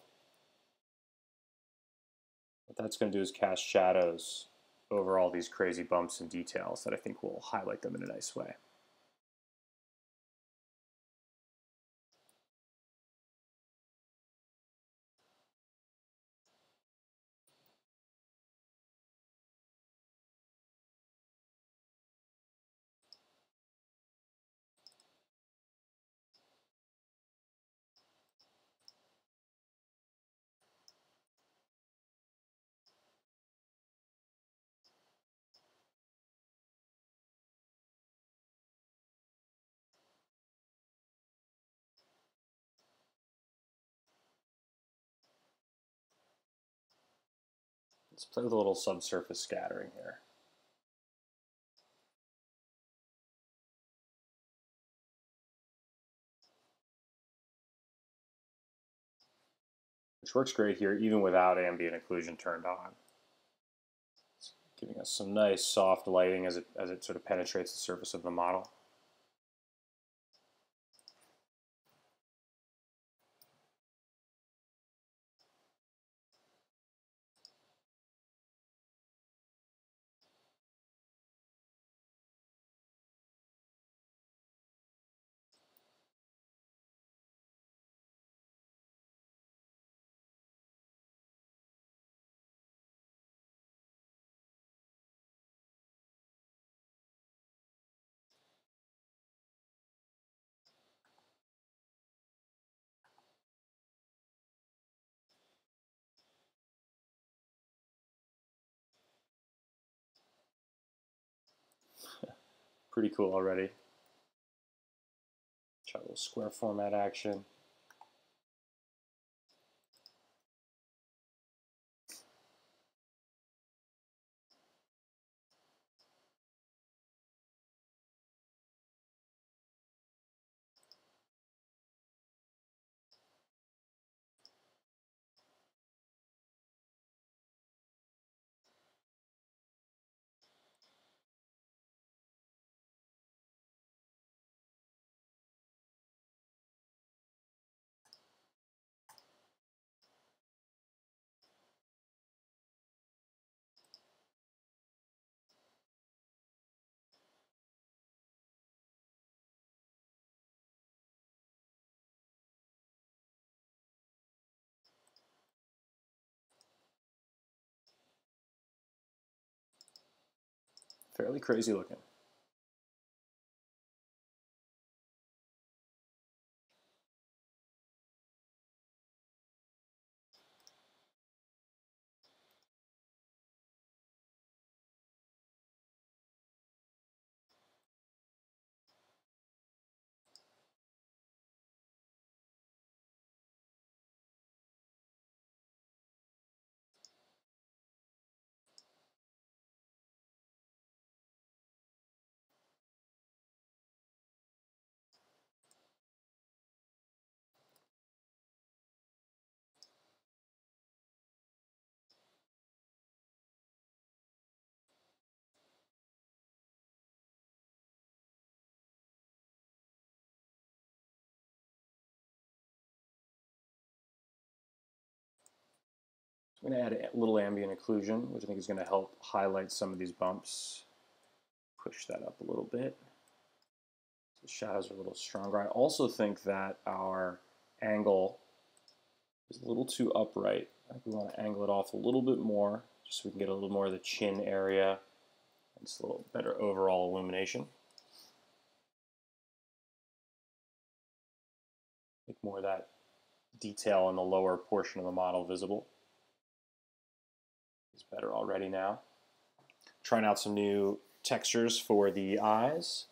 What that's going to do is cast shadows over all these crazy bumps and details that I think will highlight them in a nice way. Let's play with a little subsurface scattering here. Which works great here even without ambient occlusion turned on. It's giving us some nice soft lighting as it, as it sort of penetrates the surface of the model. Pretty cool already. Try a little square format action. Fairly crazy looking. I'm going to add a little ambient occlusion, which I think is going to help highlight some of these bumps. Push that up a little bit. The shadows are a little stronger. I also think that our angle is a little too upright. I think we want to angle it off a little bit more, just so we can get a little more of the chin area. And just a little better overall illumination. Make more of that detail in the lower portion of the model visible is better already now. Trying out some new textures for the eyes.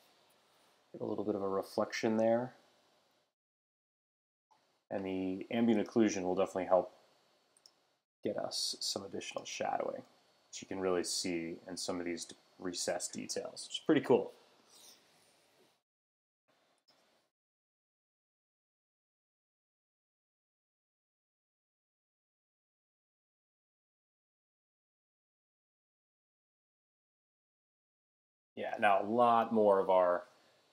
Get a little bit of a reflection there. And the ambient occlusion will definitely help get us some additional shadowing, which you can really see in some of these recessed details, which is pretty cool. Now a lot more of our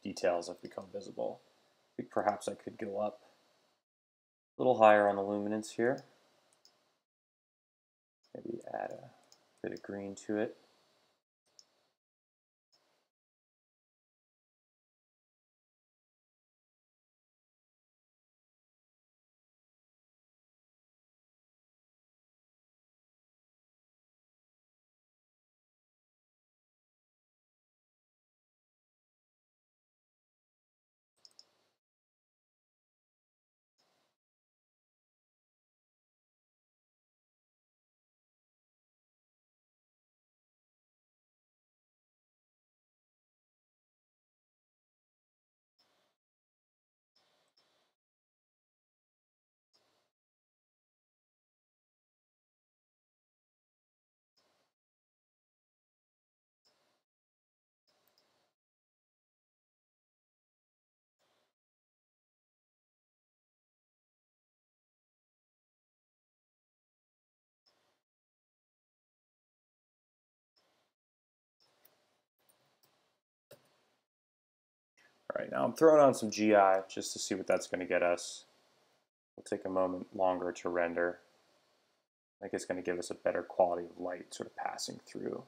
details have become visible. I think perhaps I could go up a little higher on the luminance here. Maybe add a bit of green to it. All right, now I'm throwing on some GI just to see what that's going to get us. It'll take a moment longer to render. I think it's going to give us a better quality of light sort of passing through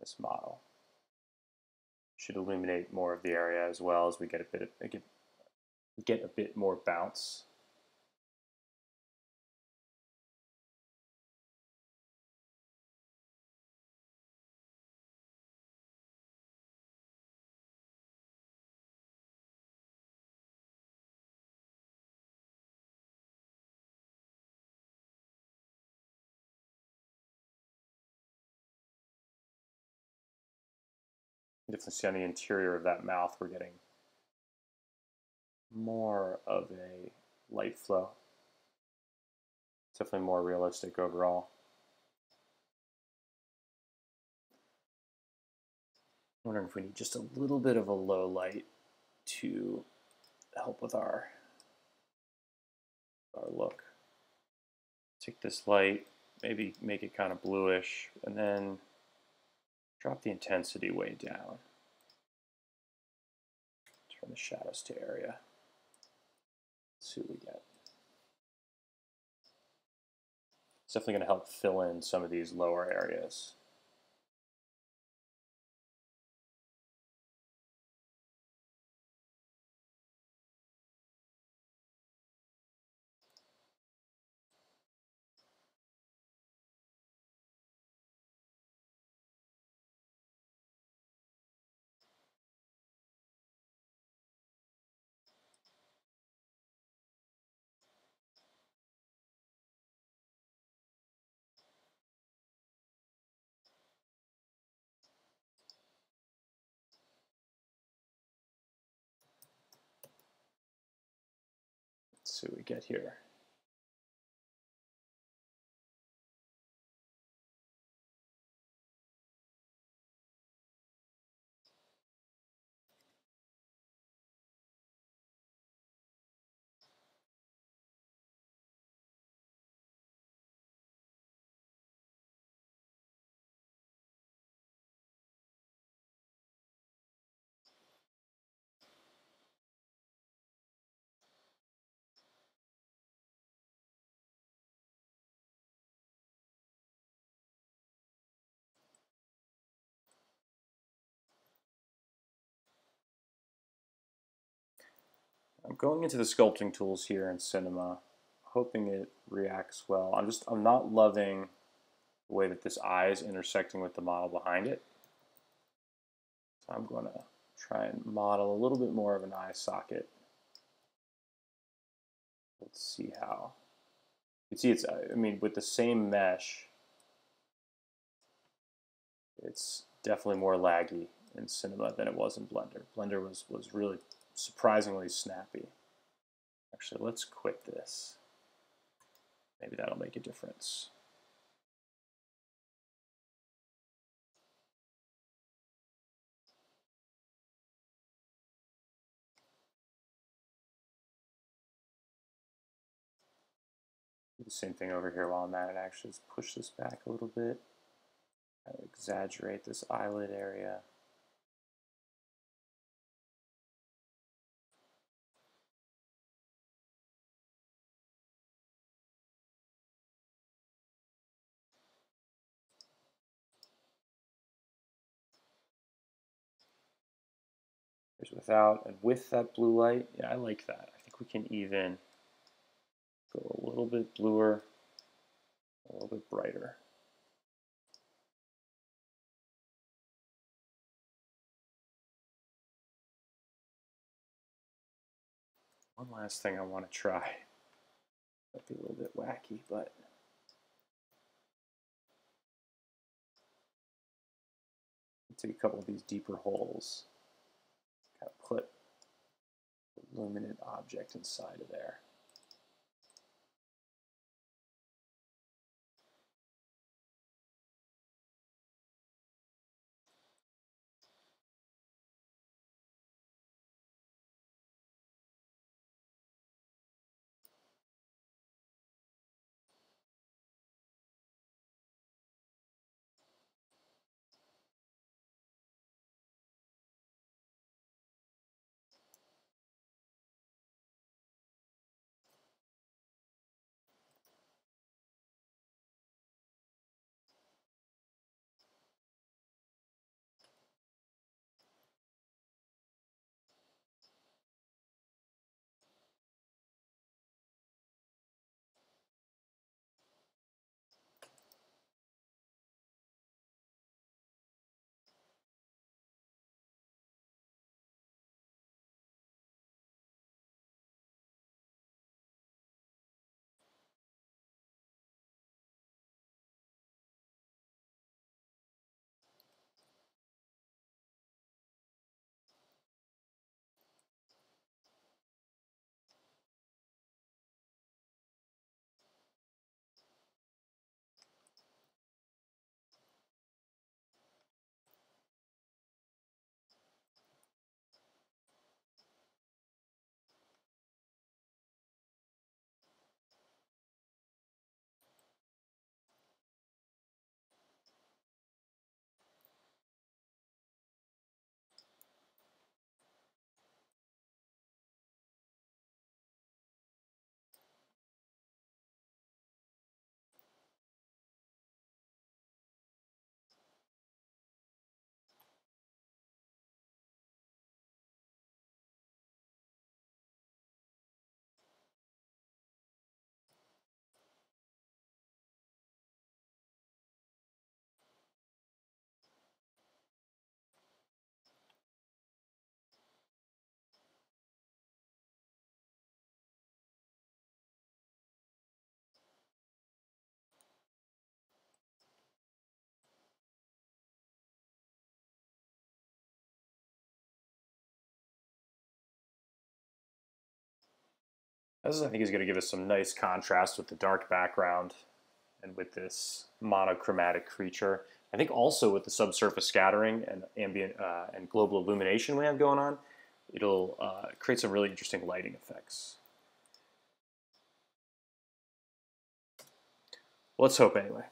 this model. Should illuminate more of the area as well as we get a bit of, get, get a bit more bounce definitely see on the interior of that mouth we're getting more of a light flow. It's definitely more realistic overall. I'm wondering if we need just a little bit of a low light to help with our our look. Take this light, maybe make it kind of bluish, and then drop the intensity way down. Turn the shadows to area. Let's see what we get. It's definitely going to help fill in some of these lower areas. Let's see what we get here. I'm going into the sculpting tools here in Cinema, hoping it reacts well. I'm just, I'm not loving the way that this eye is intersecting with the model behind it. So I'm going to try and model a little bit more of an eye socket. Let's see how. You see it's, I mean, with the same mesh, it's definitely more laggy in Cinema than it was in Blender. Blender was, was really surprisingly snappy. Actually, let's quit this. Maybe that'll make a difference. Do the same thing over here while I'm at it. Actually, let's push this back a little bit. exaggerate this eyelid area. Without and with that blue light. Yeah, I like that. I think we can even go a little bit bluer, a little bit brighter. One last thing I want to try. Might be a little bit wacky, but take a couple of these deeper holes kind of put a luminant object inside of there. This I think is going to give us some nice contrast with the dark background and with this monochromatic creature. I think also with the subsurface scattering and ambient uh, and global illumination we have going on, it'll uh, create some really interesting lighting effects. Let's hope anyway.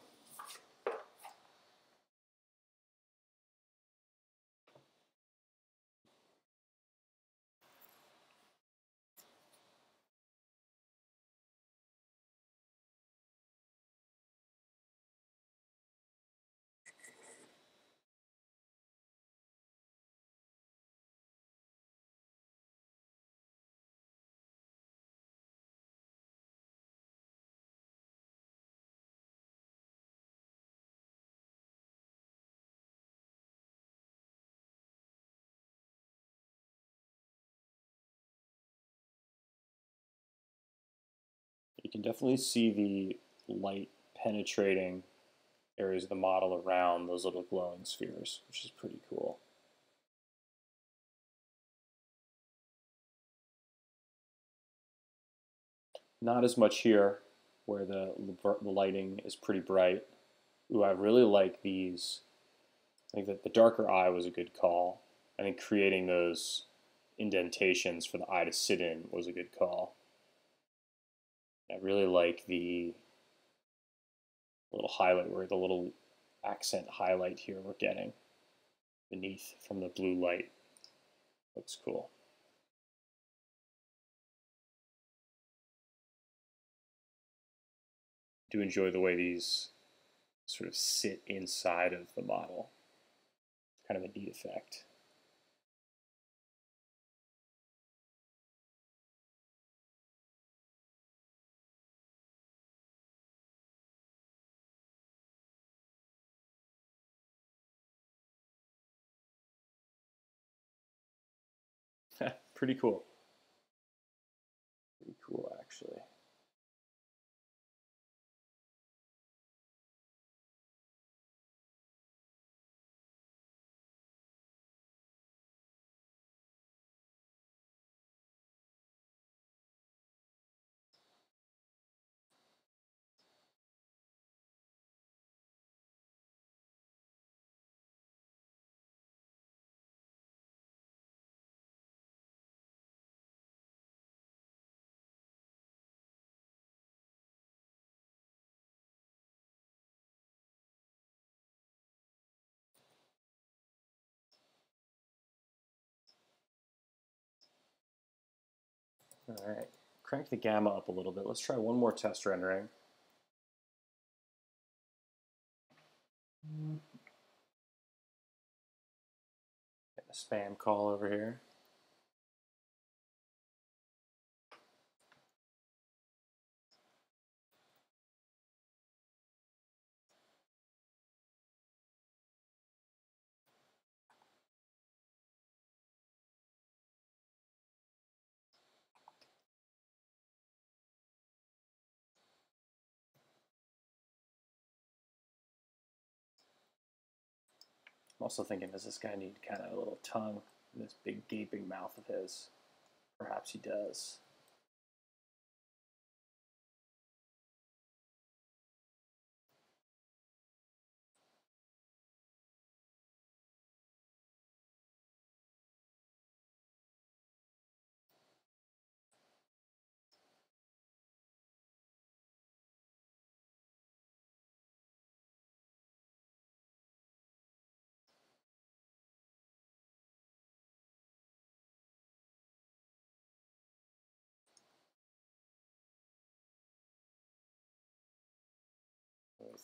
Definitely see the light penetrating areas of the model around those little glowing spheres, which is pretty cool. Not as much here, where the, the lighting is pretty bright. Ooh, I really like these. I think that the darker eye was a good call. I think creating those indentations for the eye to sit in was a good call. I really like the little highlight where the little accent highlight here we're getting beneath from the blue light. Looks cool. do enjoy the way these sort of sit inside of the model. Kind of a neat effect. Pretty cool. Pretty cool, actually. All right, crank the gamma up a little bit. Let's try one more test rendering. Get a spam call over here. Also thinking, does this guy need kind of a little tongue this big gaping mouth of his? Perhaps he does.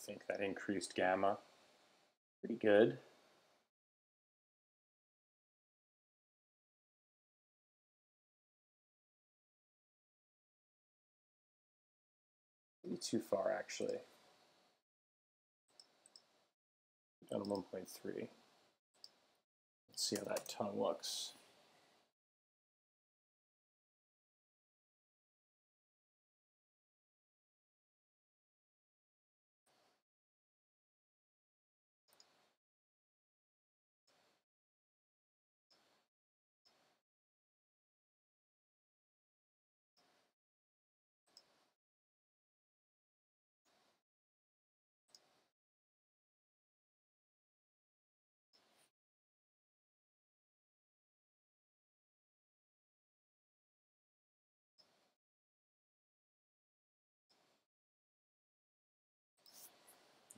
I think that increased gamma. Pretty good. Maybe too far actually. Down to 1.3. Let's see how that tongue looks.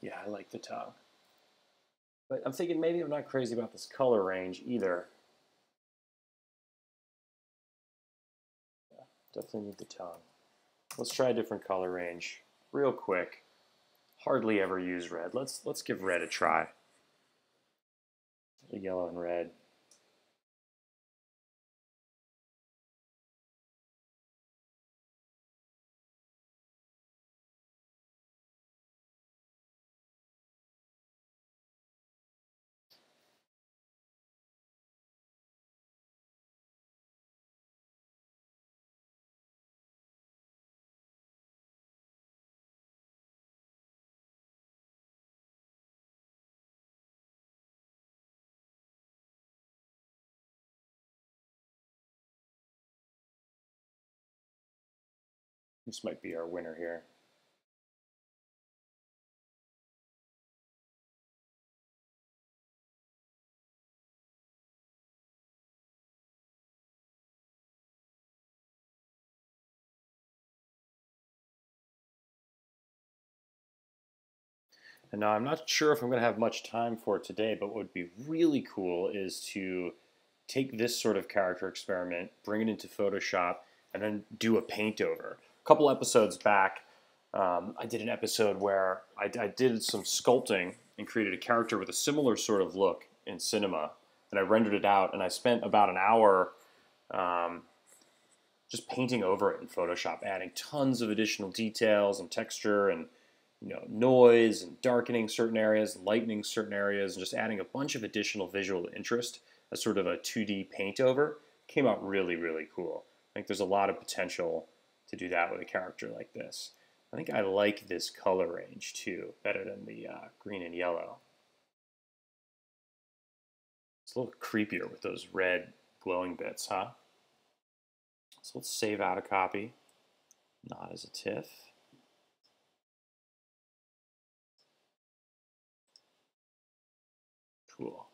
Yeah, I like the tongue. But I'm thinking maybe I'm not crazy about this color range either. Yeah, definitely need the tongue. Let's try a different color range real quick. Hardly ever use red. Let's let's give red a try. Yellow and red. This might be our winner here. And now I'm not sure if I'm going to have much time for today, but what would be really cool is to take this sort of character experiment, bring it into Photoshop, and then do a paint over. Couple episodes back, um, I did an episode where I, I, did some sculpting and created a character with a similar sort of look in cinema, and I rendered it out, and I spent about an hour um, just painting over it in Photoshop, adding tons of additional details and texture and you know, noise and darkening certain areas, lightening certain areas, and just adding a bunch of additional visual interest as sort of a 2D paint over came out really, really cool. I think there's a lot of potential to do that with a character like this. I think I like this color range too, better than the uh, green and yellow. It's a little creepier with those red glowing bits, huh? So let's save out a copy, not as a TIFF. Cool.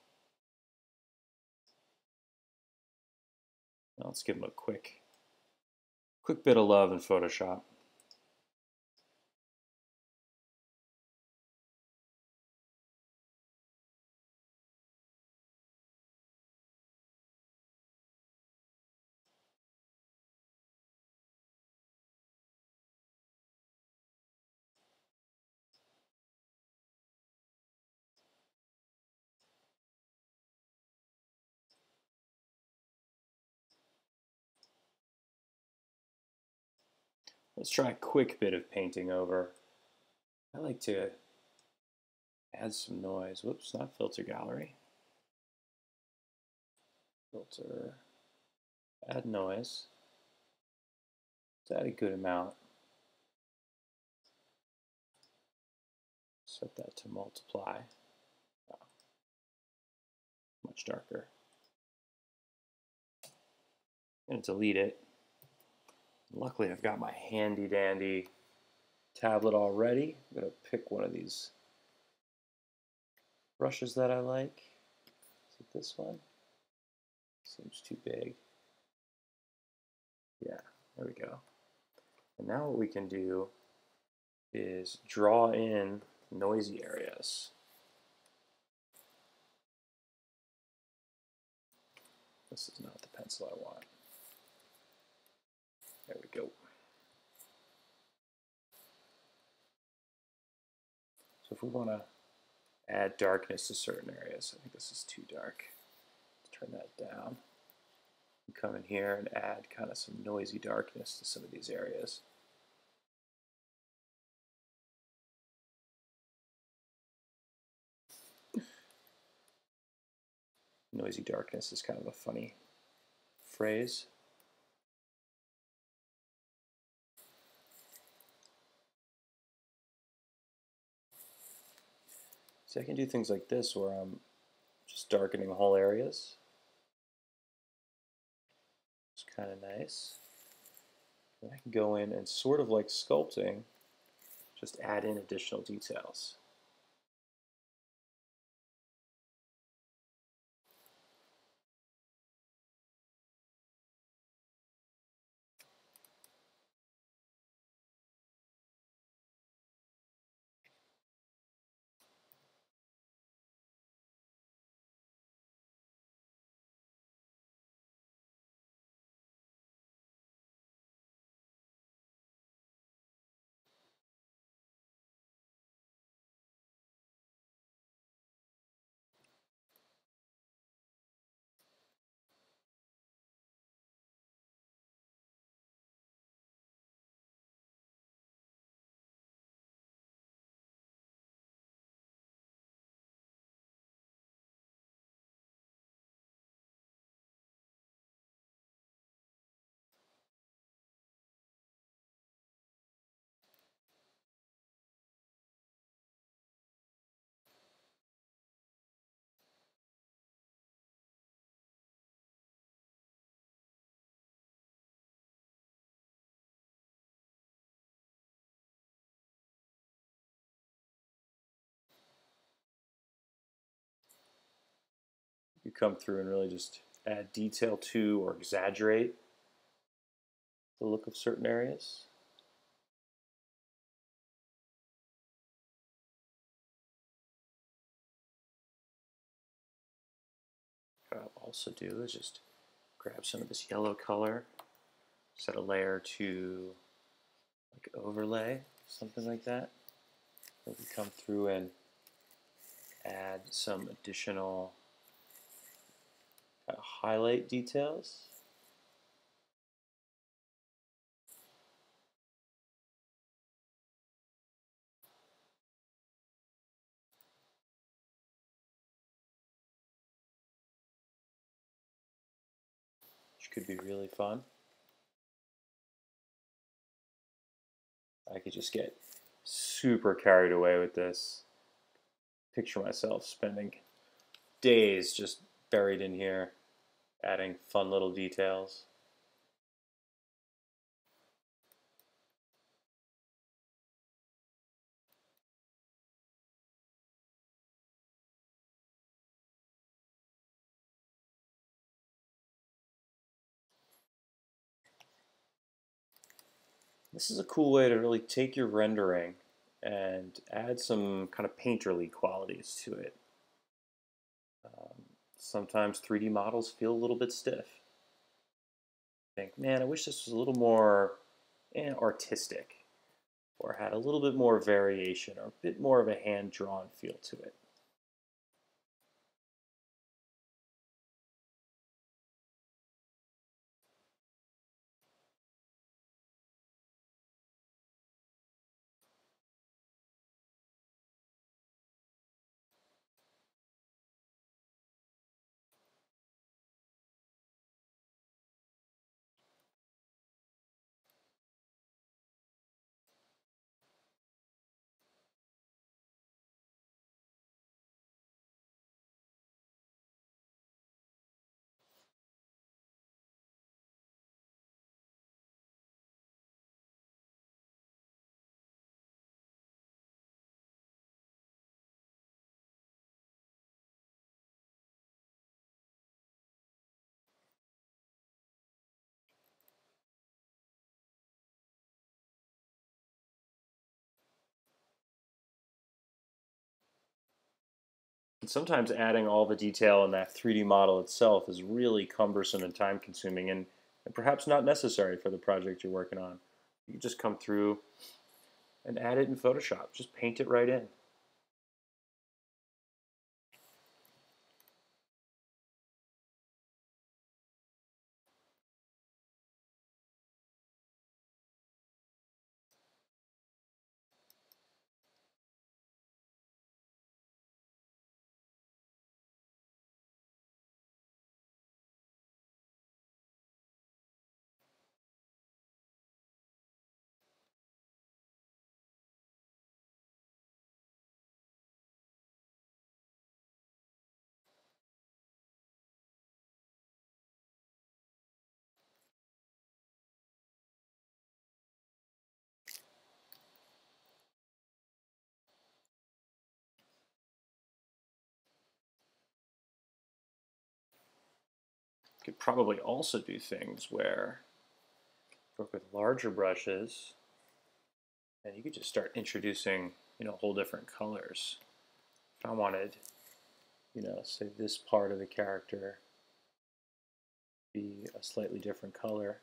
Now let's give them a quick, quick bit of love in Photoshop. Let's try a quick bit of painting over. I like to add some noise. Whoops, not filter gallery. Filter, add noise. Let's add a good amount. Set that to multiply. Oh, much darker. And delete it. Luckily, I've got my handy dandy tablet already. I'm going to pick one of these brushes that I like. Is it this one? Seems too big. Yeah, there we go. And now what we can do is draw in noisy areas. This is not the pencil I want. There we go. So if we want to add darkness to certain areas, I think this is too dark. Let's turn that down. Come in here and add kind of some noisy darkness to some of these areas. Noisy darkness is kind of a funny phrase. See, I can do things like this where I'm just darkening whole areas. It's kind of nice. And I can go in and sort of like sculpting, just add in additional details. You come through and really just add detail to or exaggerate the look of certain areas. What I'll also do is just grab some of this yellow color, set a layer to like overlay, something like that. We can come through and add some additional highlight details. Which could be really fun. I could just get super carried away with this. Picture myself spending days just buried in here, adding fun little details. This is a cool way to really take your rendering and add some kind of painterly qualities to it. Um, sometimes 3D models feel a little bit stiff. Think, man, I wish this was a little more eh, artistic or had a little bit more variation or a bit more of a hand-drawn feel to it. Sometimes adding all the detail in that 3D model itself is really cumbersome and time consuming and, and perhaps not necessary for the project you're working on. You just come through and add it in Photoshop. Just paint it right in. Could probably also do things where work with larger brushes. And you could just start introducing you know whole different colors. If I wanted you know say this part of the character be a slightly different color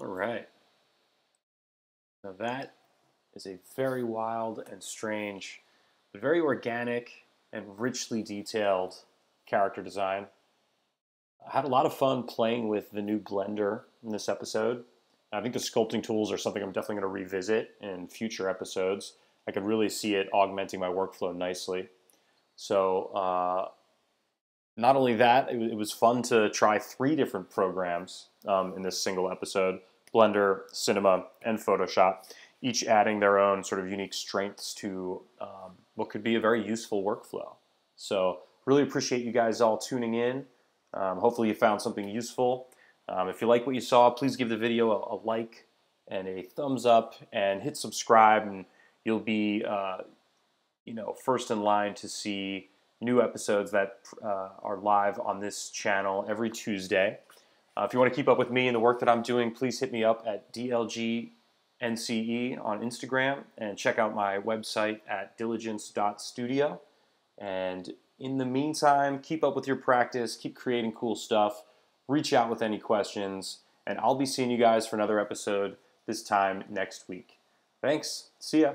All right. Now that is a very wild and strange, but very organic and richly detailed character design. I had a lot of fun playing with the new Blender in this episode. I think the sculpting tools are something I'm definitely going to revisit in future episodes. I could really see it augmenting my workflow nicely. So, uh, not only that, it, was fun to try three different programs um, in this single episode Blender, Cinema, and Photoshop, each adding their own sort of unique strengths to um, what could be a very useful workflow. So, really appreciate you guys all tuning in. Um, hopefully, you found something useful. Um, if you like what you saw, please give the video a, a, like and a thumbs up and hit subscribe, and you'll be, uh, you know, first in line to see new episodes that uh, are live on this channel every Tuesday. Uh, if you want to keep up with me and the work that I'm doing, please hit me up at DLGNCE on Instagram and check out my website at diligence.studio. And in the meantime, keep up with your practice, keep creating cool stuff, reach out with any questions, and I'll be seeing you guys for another episode this time next week. Thanks. See ya.